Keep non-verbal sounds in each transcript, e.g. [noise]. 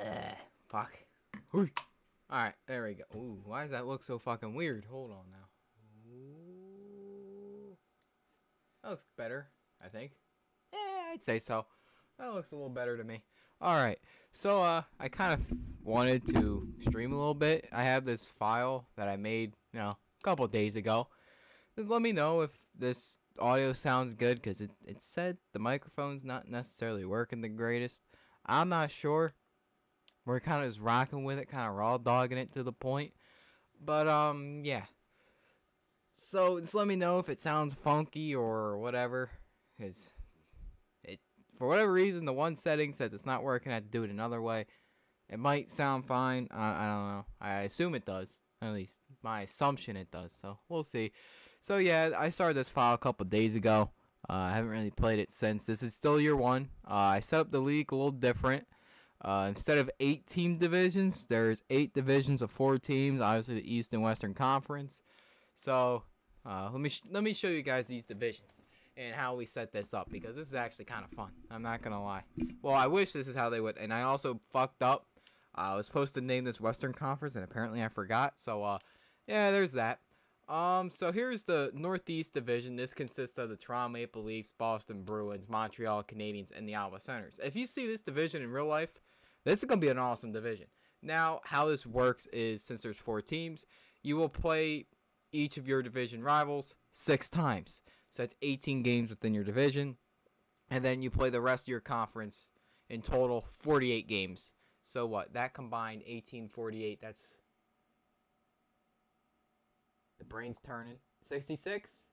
Uh, [sighs] fuck. All right, there we go. Ooh, why does that look so fucking weird? Hold on now. Ooh. That looks better, I think. Yeah, I'd say so. That looks a little better to me. All right, so uh, I kind of wanted to stream a little bit. I have this file that I made, you know, a couple days ago. Just let me know if this audio sounds good, because it it said the microphone's not necessarily working the greatest. I'm not sure. We're kind of just rocking with it, kind of raw dogging it to the point. But um, yeah. So just let me know if it sounds funky or whatever, because it for whatever reason the one setting says it's not working. I have to do it another way. It might sound fine. I, I don't know. I assume it does. At least my assumption it does. So we'll see. So yeah, I started this file a couple days ago. Uh, I haven't really played it since. This is still year one. Uh, I set up the league a little different. Uh, instead of eight team divisions, there's eight divisions of four teams. Obviously, the East and Western Conference. So uh, let me let me show you guys these divisions and how we set this up because this is actually kind of fun. I'm not gonna lie. Well, I wish this is how they would, and I also fucked up. I was supposed to name this Western Conference, and apparently I forgot. So uh, yeah, there's that. Um, so here's the Northeast Division. This consists of the Toronto Maple Leafs, Boston Bruins, Montreal Canadiens, and the Ottawa Senators. If you see this division in real life, this is gonna be an awesome division. Now, how this works is since there's four teams, you will play each of your division rivals six times. So that's 18 games within your division, and then you play the rest of your conference in total 48 games. So what? That combined 18, 48. That's the brain's turning. 66?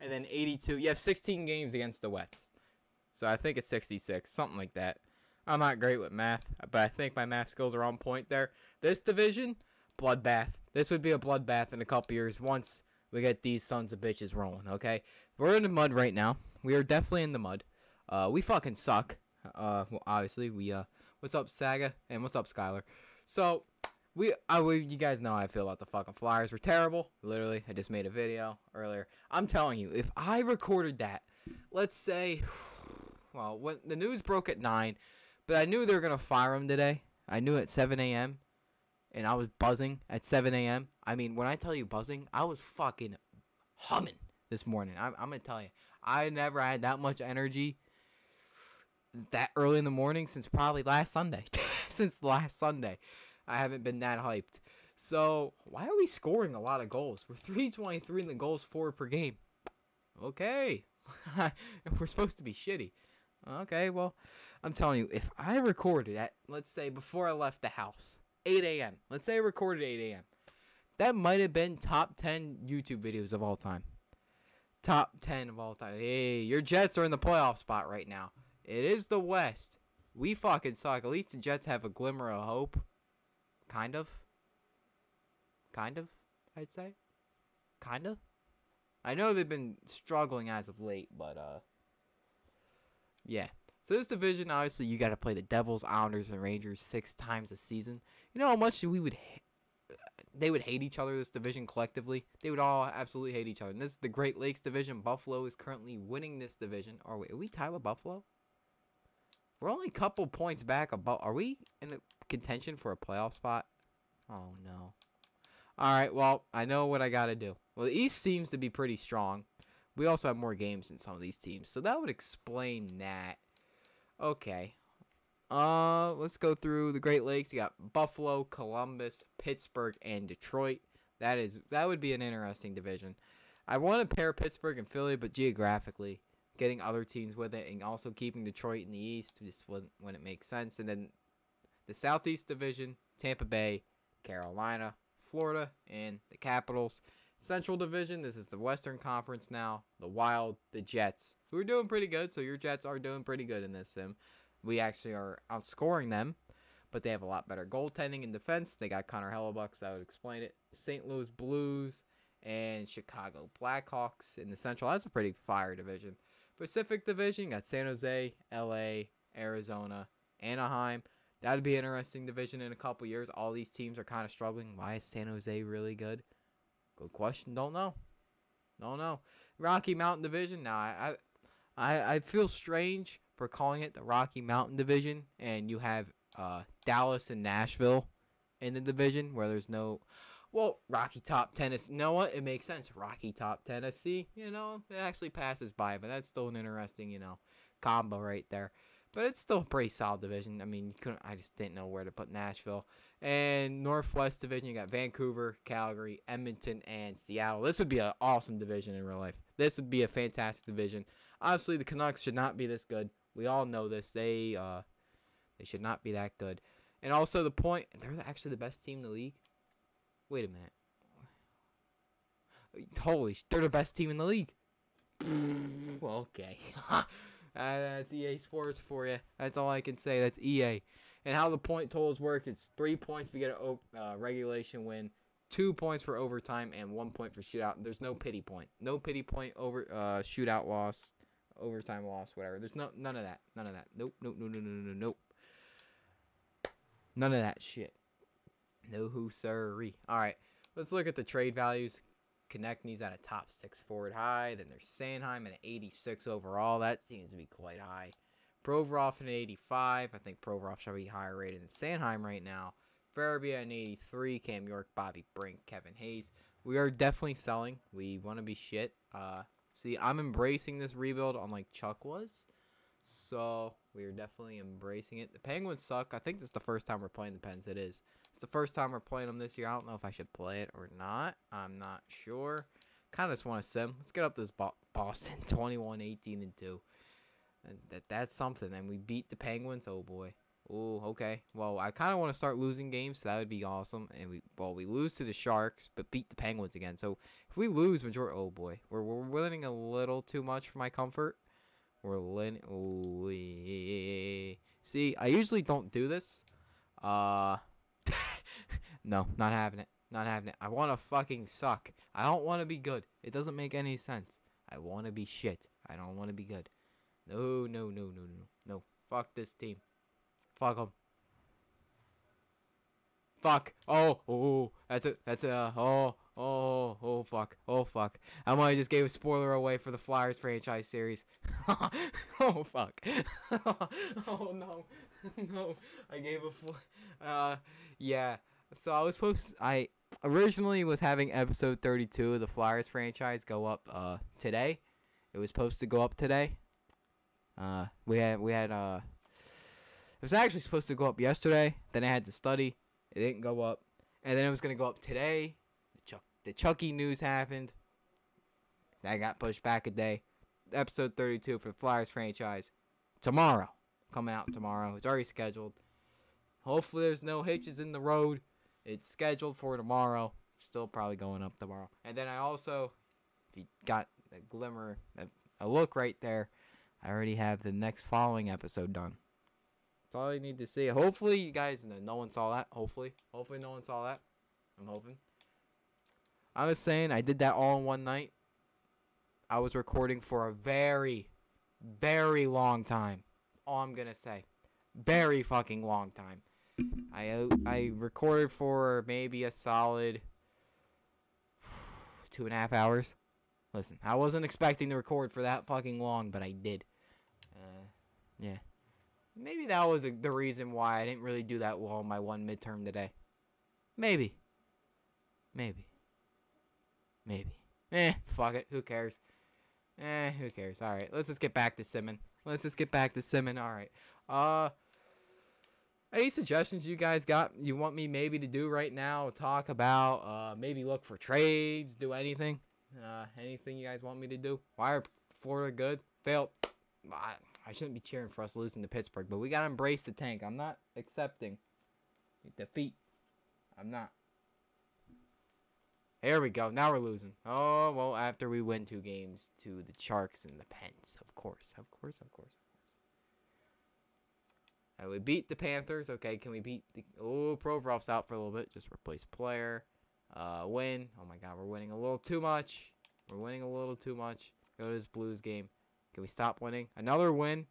And then 82. You have 16 games against the Wets. So I think it's 66, something like that. I'm not great with math, but I think my math skills are on point there. This division, bloodbath. This would be a bloodbath in a couple years once we get these sons of bitches rolling, okay? We're in the mud right now. We are definitely in the mud. Uh, we fucking suck. Uh, well, obviously, we, uh, what's up, Saga? And what's up, Skylar? So, we, I, we, you guys know how I feel about the fucking Flyers. We're terrible. Literally, I just made a video earlier. I'm telling you, if I recorded that, let's say, [sighs] well, when the news broke at 9, but I knew they were going to fire him today. I knew at 7 a.m. And I was buzzing at 7 a.m. I mean, when I tell you buzzing, I was fucking humming this morning. I'm, I'm going to tell you, I never had that much energy that early in the morning since probably last Sunday. [laughs] since last Sunday. I haven't been that hyped. So, why are we scoring a lot of goals? We're 323 in the goals for per game. Okay. [laughs] We're supposed to be shitty. Okay, well, I'm telling you, if I recorded at, let's say, before I left the house, 8 a.m., let's say I recorded 8 a.m., that might have been top 10 YouTube videos of all time. Top 10 of all time. Hey, your Jets are in the playoff spot right now. It is the West. We fucking suck. At least the Jets have a glimmer of hope. Kind of. Kind of, I'd say. Kind of. I know they've been struggling as of late, but, uh, yeah. So this division, obviously, you got to play the Devils, Islanders, and Rangers six times a season. You know how much we would, ha- they would hate each other. This division collectively, they would all absolutely hate each other. And this is the Great Lakes division. Buffalo is currently winning this division. Are we? Are we tied with Buffalo? We're only a couple points back. About are we in contention for a playoff spot? Oh no. All right. Well, I know what I got to do. Well, the East seems to be pretty strong. We also have more games than some of these teams, so that would explain that. Okay. Uh, let's go through the Great Lakes. You got Buffalo, Columbus, Pittsburgh, and Detroit. That is that would be an interesting division. I want to pair Pittsburgh and Philly, but geographically, getting other teams with it and also keeping Detroit in the East just wouldn't when it makes sense. And then the Southeast Division, Tampa Bay, Carolina, Florida, and the Capitals. Central Division, this is the Western Conference now. The Wild, the Jets, who are doing pretty good. So your Jets are doing pretty good in this sim. We actually are outscoring them, but they have a lot better goaltending and defense. They got Connor Hellebuyck, so I would explain it. St. Louis Blues and Chicago Blackhawks in the Central. That's a pretty fire division. Pacific Division got San Jose, LA, Arizona, Anaheim. That'd be an interesting division in a couple years. All these teams are kind of struggling. Why is San Jose really good? Good question. Don't know. Don't know. Rocky Mountain Division. Now I, I, I feel strange for calling it the Rocky Mountain Division, and you have uh, Dallas and Nashville in the division where there's no. Well, Rocky Top Tennessee. You know what? It makes sense. Rocky Top Tennessee. You know, it actually passes by, but that's still an interesting, you know, combo right there. But it's still a pretty solid division. I mean, you couldn't. I just didn't know where to put Nashville. And Northwest Division, you got Vancouver, Calgary, Edmonton, and Seattle. This would be an awesome division in real life. This would be a fantastic division. Obviously, the Canucks should not be this good. We all know this. They uh, they should not be that good. And also the point, they're actually the best team in the league. Wait a minute. Holy, they're the best team in the league. well, okay. [laughs] uh, that's EA Sports for you. That's all I can say. That's EA. And how the point totals work, it's three points if you get a uh, regulation win, two points for overtime, and one point for shootout. There's no pity point. No pity point over uh, shootout loss, overtime loss, whatever. There's no none of that. None of that. Nope. Nope. No. No. No. No. Nope. None of that shit. No who sirree. All right. Let's look at the trade values. Konecny's at a top six forward high. Then there's Sanheim at an 86 overall. That seems to be quite high. Provorov an 85. I think Provorov should be higher rated than Sanheim right now. Farabee at an 83. Cam York, Bobby Brink, Kevin Hayes. We are definitely selling. We want to be shit. Uh, see, I'm embracing this rebuild unlike Chuck was. So we are definitely embracing it. The Penguins suck. I think this is the first time we're playing the Pens. It is. It's the first time we're playing them this year. I don't know if I should play it or not. I'm not sure. Kind of just want to sim. Let's get up this Boston [laughs] 21, 18, and 2. That that's something. And we beat the Penguins. Oh boy. Oh, okay. Well, I kind of want to start losing games, so that would be awesome. And we well, we lose to the Sharks, but beat the Penguins again. So if we lose majority, oh boy, we're we're winning a little too much for my comfort. We're. Oh, see, I usually don't do this. Uh, [laughs] no, not having it. Not having it. I want to fucking suck. I don't want to be good. It doesn't make any sense. I want to be shit. I don't want to be good. No, no, no, no, no, no. Fuck this team. Fuck them. Fuck. Oh, oh, that's a, that's a, oh, oh, oh, fuck, oh, fuck. I might just gave a spoiler away for the Flyers franchise series. [laughs] oh, fuck. [laughs] oh, no, [laughs] no, I gave a, uh, yeah. So I was supposed, I originally was having episode 32 of the Flyers franchise go up, uh, today. It was supposed to go up today. Uh, we had we had uh, it was actually supposed to go up yesterday. Then I had to study. It didn't go up, and then it was gonna go up today. The Chuck the Chucky news happened. That got pushed back a day. Episode 32 for the Flyers franchise tomorrow, coming out tomorrow. It's already scheduled. Hopefully, there's no hitches in the road. It's scheduled for tomorrow. Still probably going up tomorrow. And then I also, if you got a glimmer, a, a look right there. I already have the next following episode done. That's all you need to see. Hopefully, you guys, no one saw that. Hopefully, hopefully, no one saw that. I'm hoping. I was saying I did that all in one night. I was recording for a very, very long time. All I'm gonna say, very fucking long time. I I recorded for maybe a solid two and a half hours. Listen, I wasn't expecting to record for that fucking long, but I did. Yeah. Maybe that was the reason why I didn't really do that well in my one midterm today. Maybe. Maybe. Maybe. Eh, fuck it. Who cares? Eh, who cares? All right, let's just get back to Simon. Let's just get back to Simon. All right. Uh, any suggestions you guys got? You want me maybe to do right now? Talk about uh maybe look for trades, do anything? Uh, anything you guys want me to do? Why are Florida good? Failed. I shouldn't be cheering for us losing to Pittsburgh, but we got to embrace the tank. I'm not accepting defeat. I'm not. There we go. Now we're losing. Oh, well, after we win two games to the Sharks and the Pens. Of course. Of course. Of course. And we beat the Panthers. Okay, can we beat the... Oh, Provorov's out for a little bit. Just replace player. Uh, win. Oh, my God. We're winning a little too much. We're winning a little too much. Go to this Blues game. Can we stop winning? Another win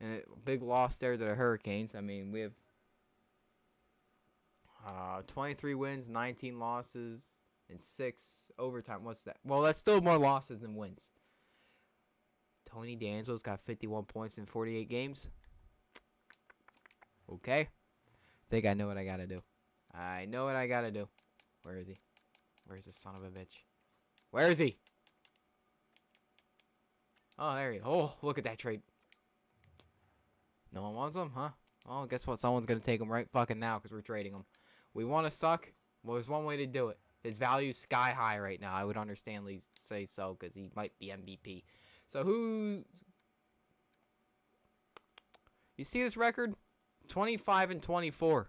and a big loss there to the Hurricanes. I mean, we have uh, 23 wins, 19 losses, and six overtime. What's that? Well, that's still more losses than wins. Tony DeAngelo's got 51 points in 48 games. Okay. think I know what I gotta do. I know what I gotta do. Where is he? Where's this son of a bitch? Where is he? Oh, there he is. Oh, look at that trade. No one wants them, huh? Well, guess what? Someone's gonna take them right fucking now because we're trading them. We want to suck. Well, there's one way to do it. His value's sky high right now. I would understandly say so because he might be MVP. So who's... You see this record? 25 and 24.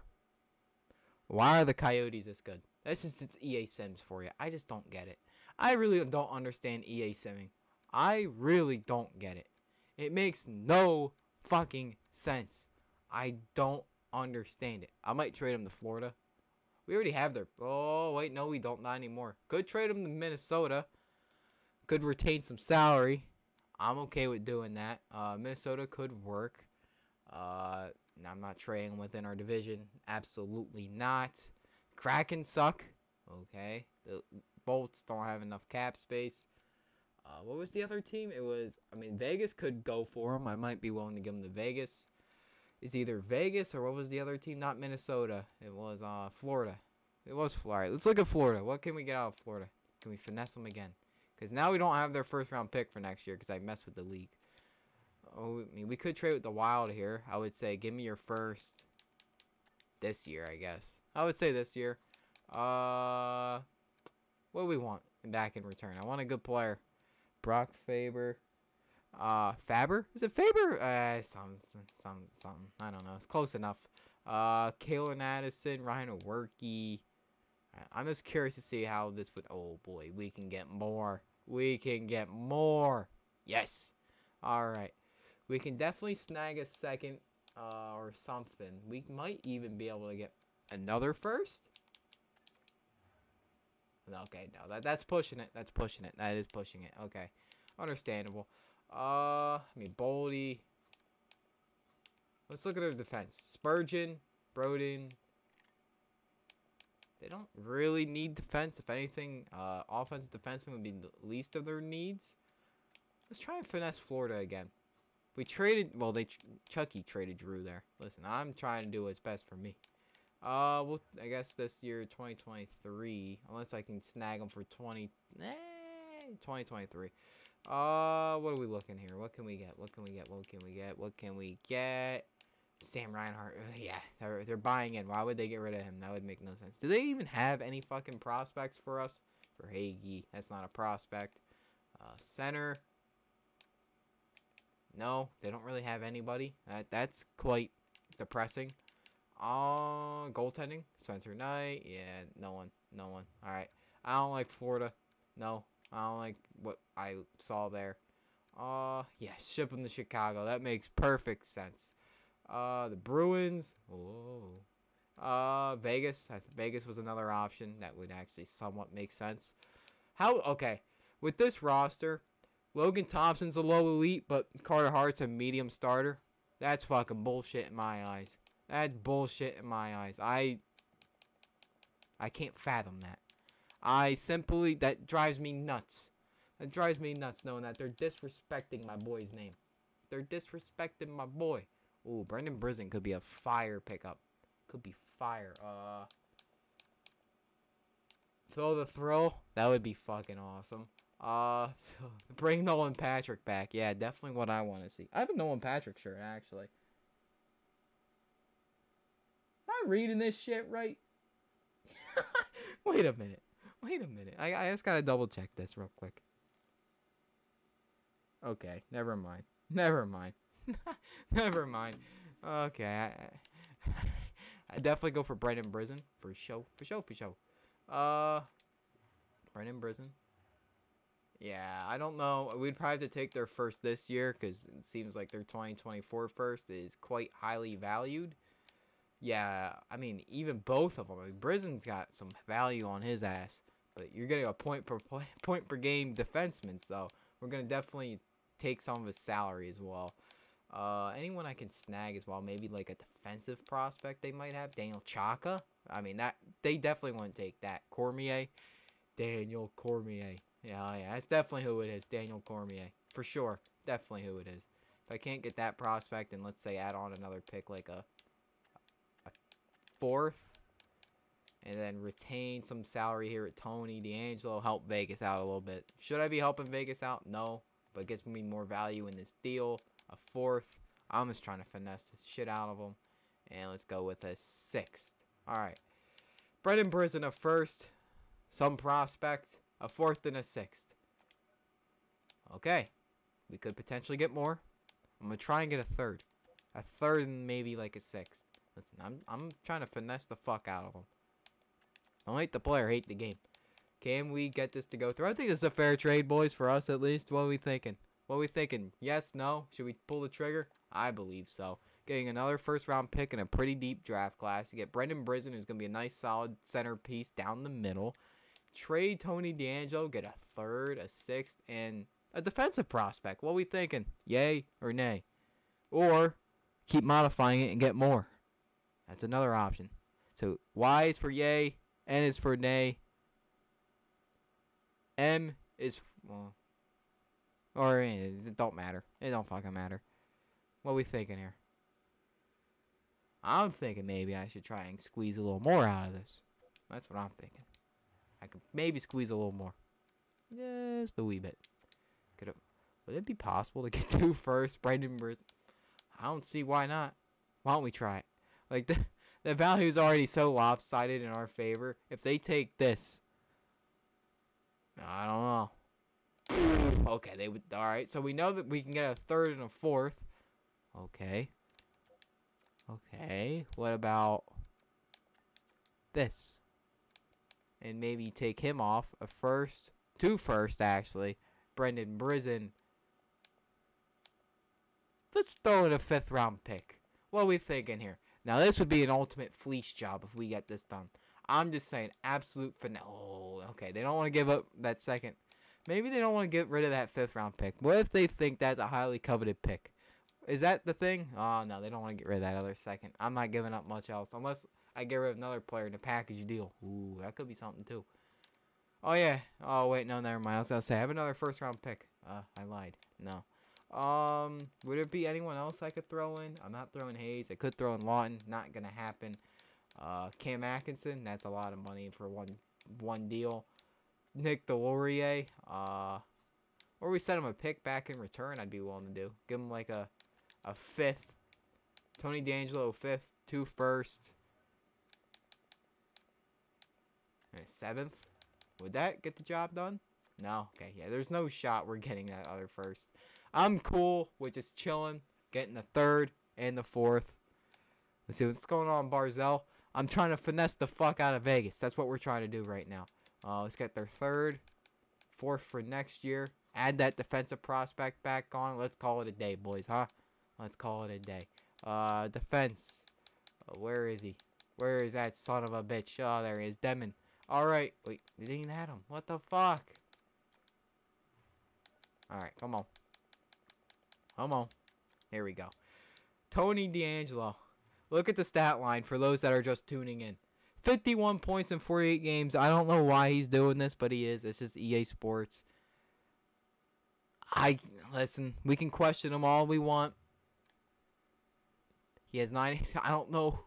Why are the Coyotes this good? This is it's EA Sims for you. I just don't get it. I really don't understand EA Simming. I really don't get it. It makes no fucking sense. I don't understand it. I might trade him to Florida. We already have their. Oh wait, no, we don't. Not anymore. Could trade him to Minnesota. Could retain some salary. I'm okay with doing that. Uh, Minnesota could work. Uh, I'm not trading within our division. Absolutely not. Kraken suck. Okay. The Bolts don't have enough cap space. Uh, what was the other team? It was, I mean, Vegas could go for him. I might be willing to give him to Vegas. It's either Vegas or what was the other team? Not Minnesota. It was uh Florida. It was Florida. Let's look at Florida. What can we get out of Florida? Can we finesse them again? Because now we don't have their first round pick for next year because I messed with the league. Oh, I mean, we could trade with the Wild here. I would say give me your first this year, I guess. I would say this year. Uh, what do we want back in return? I want a good player. Brock Faber. Uh, Faber? Is it Faber? Uh, some, some, something. I don't know. It's close enough. Uh, Calen Addison, Ryan O'Rourke. I'm just curious to see how this would. Oh boy, we can get more. We can get more. Yes. All right. We can definitely snag a second uh, or something. We might even be able to get another first. Okay, no, that that's pushing it. That's pushing it. That is pushing it. Okay, understandable. Uh, I mean, Boldy. Let's look at their defense. Spurgeon, Brodin. They don't really need defense. If anything, uh, offensive defenseman would be the least of their needs. Let's try and finesse Florida again. We traded, well, they Chucky traded Drew there. Listen, I'm trying to do what's best for me. Uh, well, I guess this year, 2023, unless I can snag them for 20, eh, 2023. Uh, what are we looking here? What can we get? What can we get? What can we get? What can we get? Sam Reinhart. yeah, they're, they're buying in. Why would they get rid of him? That would make no sense. Do they even have any fucking prospects for us? For Hagee, that's not a prospect. Uh, center. No, they don't really have anybody. That That's quite depressing. Uh, goaltending. Spencer Knight. Yeah, no one. No one. All right. I don't like Florida. No, I don't like what I saw there. Uh, yeah, ship them to Chicago. That makes perfect sense. Uh, the Bruins. Oh. Uh, Vegas. Vegas was another option that would actually somewhat make sense. How? Okay, with this roster, Logan Thompson's a low elite, but Carter Hart's a medium starter. That's fucking bullshit in my eyes. That's bullshit in my eyes. I I can't fathom that. I simply that drives me nuts. That drives me nuts knowing that they're disrespecting my boy's name. They're disrespecting my boy. Ooh, Brendan Brisson could be a fire pickup. Could be fire. Uh Throw the throw. That would be fucking awesome. Uh [laughs] bring Nolan Patrick back. Yeah, definitely what I want to see. I have a Nolan Patrick shirt actually. Am I reading this shit right? [laughs] Wait a minute. Wait a minute. I, I just gotta double check this real quick. Okay, never mind. Never mind. [laughs] never mind. Okay, I, I definitely go for Brendan Brisson for show, for show, for show. Uh, Brendan Brisson. Yeah, I don't know. We'd probably have to take their first this year because it seems like their 2024 first is quite highly valued. Yeah, I mean, even both of them. I mean, Brisson's got some value on his ass, but you're getting a point per play, [laughs] point per game defenseman, so we're gonna definitely take some of his salary as well. Uh, anyone I can snag as well, maybe like a defensive prospect they might have, Daniel Chayka. I mean that they definitely wouldn't take that. Cormier, Daniel Cormier. Yeah, yeah, that's definitely who it is. Daniel Cormier for sure. Definitely who it is. If I can't get that prospect, and let's say add on another pick like a fourth. And then retain some salary here at Tony DeAngelo. Help Vegas out a little bit. Should I be helping Vegas out? No. But it gets me more value in this deal. A fourth. I'm just trying to finesse this shit out of them. And let's go with a sixth. Alright. Brendan Brisson a first. Some prospect. A fourth and a sixth. Okay. We could potentially get more. I'm going to try and get a third. A third and maybe like a sixth. Listen, I'm, I'm trying to finesse the fuck out of them. Don't hate the player, hate the game. Can we get this to go through? I think this is a fair trade, boys, for us at least. What are we thinking? What are we thinking? Yes, no? Should we pull the trigger? I believe so. Getting another first round pick in a pretty deep draft class. You get Brendan Brisson, who's going to be a nice solid centerpiece down the middle. Trade Tony DeAngelo, get a third, a sixth, and a defensive prospect. What are we thinking? Yay or nay? Or keep modifying it and get more. That's another option. So Y is for yay, N is for nay. M is well, or eh, it don't matter. It don't fucking matter. What we thinking here? I'm thinking maybe I should try and squeeze a little more out of this. That's what I'm thinking. I could maybe squeeze a little more. Just a wee bit. Could it, would it be possible to get [laughs] two first, Brendan Brisson? I don't see why not. Why don't we try it? Like the [laughs] the value is already so lopsided in our favor. If they take this, I don't know. okay, they would. All right, so we know that we can get a third and a fourth. Okay. Okay. What about this? And maybe take him off a first, two first actually. Brendan Brisson. Let's throw in a fifth round pick. What are we thinking here? Now this would be an ultimate fleece job if we get this done. I'm just saying, absolute finale. Oh, okay. They don't want to give up that second. Maybe they don't want to get rid of that fifth round pick. What if they think that's a highly coveted pick? Is that the thing? Oh, no. They don't want to get rid of that other second. I'm not giving up much else. Unless I get rid of another player in a package deal. Ooh, that could be something too. Oh, yeah. Oh, wait. No, never mind. I was going to say, I have another first round pick. Uh, I lied. No. Um, would it be anyone else I could throw in? I'm not throwing Hayes. I could throw in Laughton. Not to happen. Uh, Cam Atkinson, that's a lot of money for one one deal. Nick Deslauriers, uh, or we send him a pick back in return. I'd be willing to do. Give him like a a fifth. Tony DeAngelo fifth, two first, and seventh. Would that get the job done? No. Okay. Yeah. There's no shot we're getting that other first. I'm cool with just chilling, getting the third and the fourth. Let's see what's going on, Barzell. I'm trying to finesse the fuck out of Vegas. That's what we're trying to do right now. Uh, let's get their third, fourth for next year. Add that defensive prospect back on. Let's call it a day, boys, huh? Let's call it a day. Uh, defense. Uh, where is he? Where is that son of a bitch? Oh, there he is. Demin. Alright. Wait, they didn't add him. What the fuck? Alright, come on. Come on. Here we go. Tony DeAngelo. Look at the stat line for those that are just tuning in. 51 points in 48 games. I don't know why he's doing this, but he is. It's just EA Sports. I listen, we can question him all we want. He has 90 [laughs] I don't know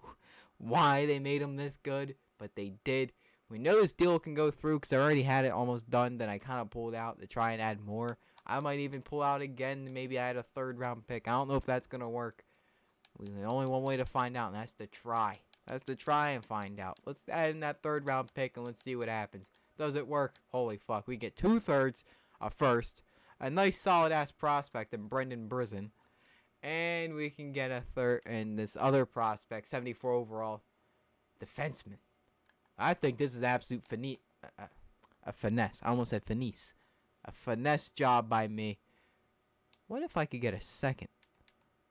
why they made him this good, but they did. We know this deal can go through because I already had it almost done. Then I kind of pulled out to try and add more. I might even pull out again. Maybe I had a third round pick. I don't know if that's going to work. The only one way to find out, and that's to try. That's to try and find out. Let's add in that third round pick and let's see what happens. Does it work? Holy fuck. We get two thirds, a first, a nice solid ass prospect in Brendan Brisson. And we can get a third and this other prospect, 74 overall defenseman. I think this is absolute fini- uh, a finesse. I almost said finesse. A finesse job by me. What if I could get a second?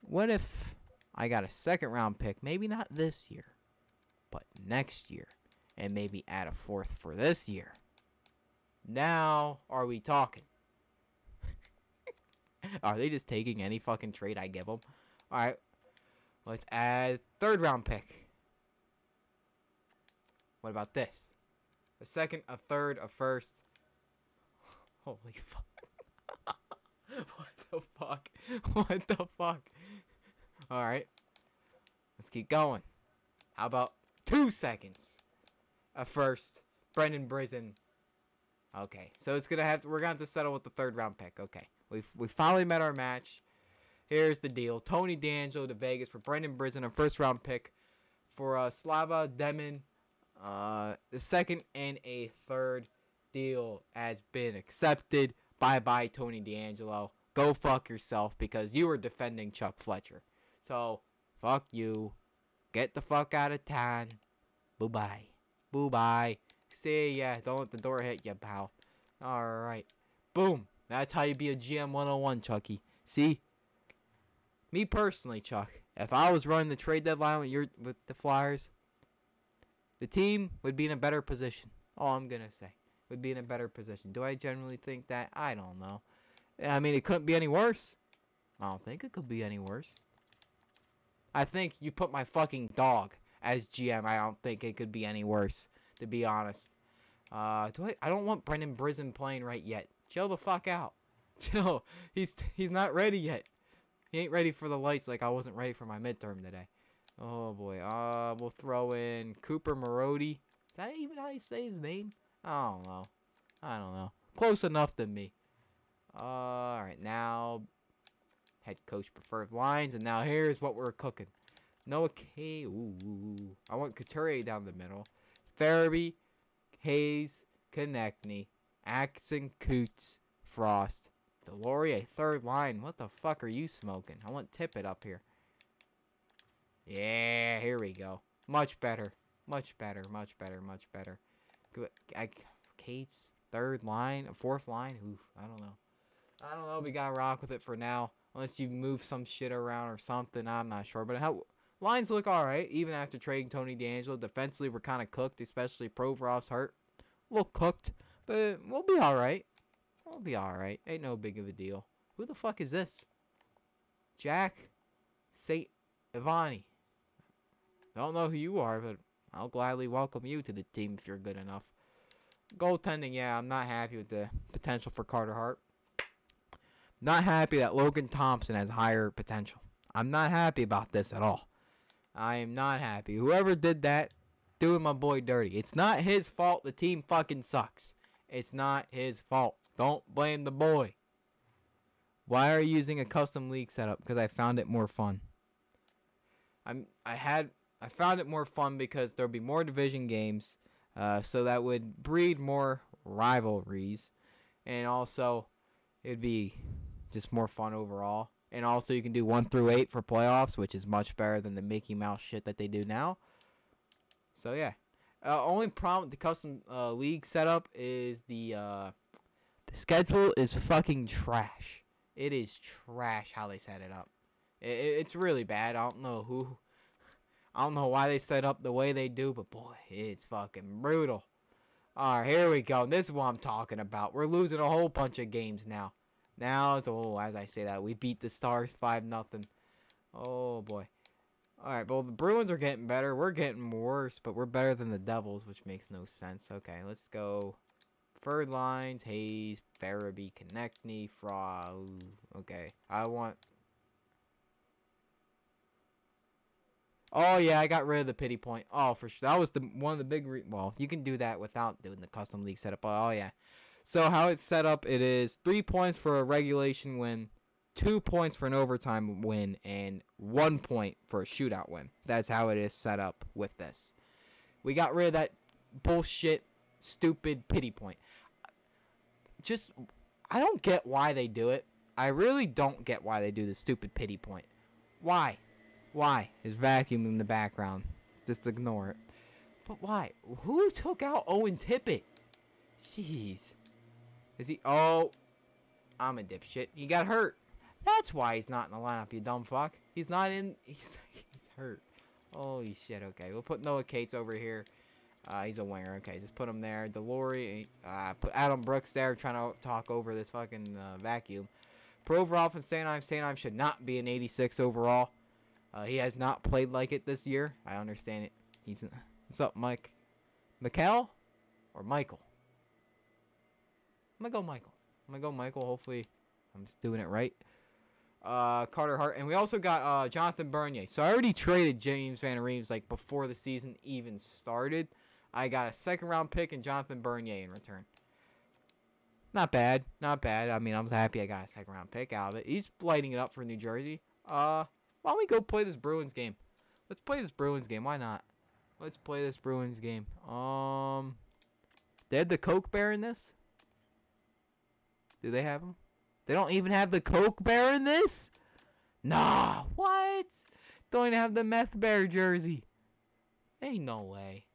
What if I got a second round pick, maybe not this year, but next year, and maybe add a fourth for this year. Now, are we talking? [laughs] are they just taking any fucking trade I give them? All right, let's add third round pick. What about this? A second, a third, a first. Holy fuck. [laughs] what the fuck? What the fuck? All right. Let's keep going. How about two seconds. A first, Brendan Brisson. Okay, so it's gonna have to, we're gonna have to settle with the third round pick. Okay, We've we finally met our match. Here's the deal: Tony DeAngelo to Vegas for Brendan Brisson, a first round pick for uh, Slava Demin. Uh, the second and a third deal has been accepted. Bye bye, Tony DeAngelo. Go fuck yourself because you were defending Chuck Fletcher. So, fuck you. Get the fuck out of town. Bye bye. Bye bye. See ya. Don't let the door hit you, pal. Alright. Boom. That's how you be a GM 101, Chucky. See? Me personally, Chuck, if I was running the trade deadline with your with the Flyers, the team would be in a better position. All I'm gonna say would be in a better position. Do I generally think that? I don't know. I mean, it couldn't be any worse. I don't think it could be any worse. I think you put my fucking dog as GM. I don't think it could be any worse, to be honest. Uh, do I? I don't want Brendan Brisson playing right yet. Chill the fuck out. [laughs] Chill. He's he's not ready yet. He ain't ready for the lights like I wasn't ready for my midterm today. Oh boy. Uh, we'll throw in Cooper Marody. Is that even how you say his name? I don't know. I don't know. Close enough to me. Uh, all right, now head coach preferred lines, and now here's what we're cooking. Noah K. Ooh, I want Couturier down the middle. Farabee, Hayes, Konecny, Axon, Coots, Frost, Deslauriers, third line. What the fuck are you smoking? I want Tippett up here. Yeah, here we go. Much better. Much better. Much better. Much better. Cates' third line, fourth line. Oof, I don't know. I don't know. We gotta rock with it for now, unless you move some shit around or something. I'm not sure. But how lines look all right, even after trading Tony DeAngelo. Defensively, we're kind of cooked, especially Provorov's hurt. A little cooked, but we'll be all right. We'll be all right. Ain't no big of a deal. Who the fuck is this? Jack St. Ivany. Don't know who you are, but I'll gladly welcome you to the team if you're good enough. Goaltending, yeah, I'm not happy with the potential for Carter Hart. Not happy that Logan Thompson has higher potential. I'm not happy about this at all. I am not happy. Whoever did that, doing my boy dirty. It's not his fault the team fucking sucks. It's not his fault. Don't blame the boy. Why are you using a custom league setup? Because I found it more fun. I'm I had I found it more fun because there'll be more division games, uh, so that would breed more rivalries, and also it'd be just more fun overall. And also, you can do one through eight for playoffs, which is much better than the Mickey Mouse shit that they do now. So yeah, uh, only problem with the custom uh, league setup is the uh, the schedule is fucking trash. It is trash how they set it up. It, it's really bad. I don't know who I don't know why they set up the way they do, but boy, it's fucking brutal. Alright, here we go. This is what I'm talking about. We're losing a whole bunch of games now. Now, so, oh, as I say that, we beat the Stars 5 nothing. Oh, boy. Alright, well, the Bruins are getting better. We're getting worse, but we're better than the Devils, which makes no sense. Okay, let's go. Third lines, Hayes, Farabee, Konecny, Fra. Okay, I want Oh yeah, I got rid of the pity point. Oh, for sure. That was the one of the big. Re- well, you can do that without doing the custom league setup. Oh yeah. So how it's set up, it is three points for a regulation win, two points for an overtime win, and one point for a shootout win. That's how it is set up with this. We got rid of that bullshit, stupid pity point. Just, I don't get why they do it. I really don't get why they do the stupid pity point. Why? Why? There's vacuum in the background. Just ignore it. But why? Who took out Owen Tippett? Jeez. Is he? Oh. I'm a dipshit. He got hurt. That's why he's not in the lineup, you dumb fuck. He's not in. [laughs] He's, he's hurt. Holy shit. Okay, we'll put Noah Cates over here. Uh, he's a winger. Okay, just put him there. Deslauriers. Uh, put Adam Brooks there trying to talk over this fucking uh, vacuum. Provorov and Sanheim. Sanheim should not be an 86 overall. Uh, he has not played like it this year. I understand it. He's what's up, Mike? Mikkel or Michael? I'm gonna go Michael. I'm gonna go Michael. Hopefully, I'm just doing it right. uh, Carter Hart, and we also got uh, Jonathan Bernier. So I already traded James Van Reeves like before the season even started. I got a second round pick and Jonathan Bernier in return. Not bad, not bad. I mean, I'm happy I got a second round pick out of it. He's lighting it up for New Jersey. Uh, why don't we go play this Bruins game? Let's play this Bruins game. Why not? Let's play this Bruins game. Um, they had the Coke Bear in this. Do they have them? They don't even have the Coke Bear in this? Nah, what? Don't even have the Meth Bear jersey. Ain't no way.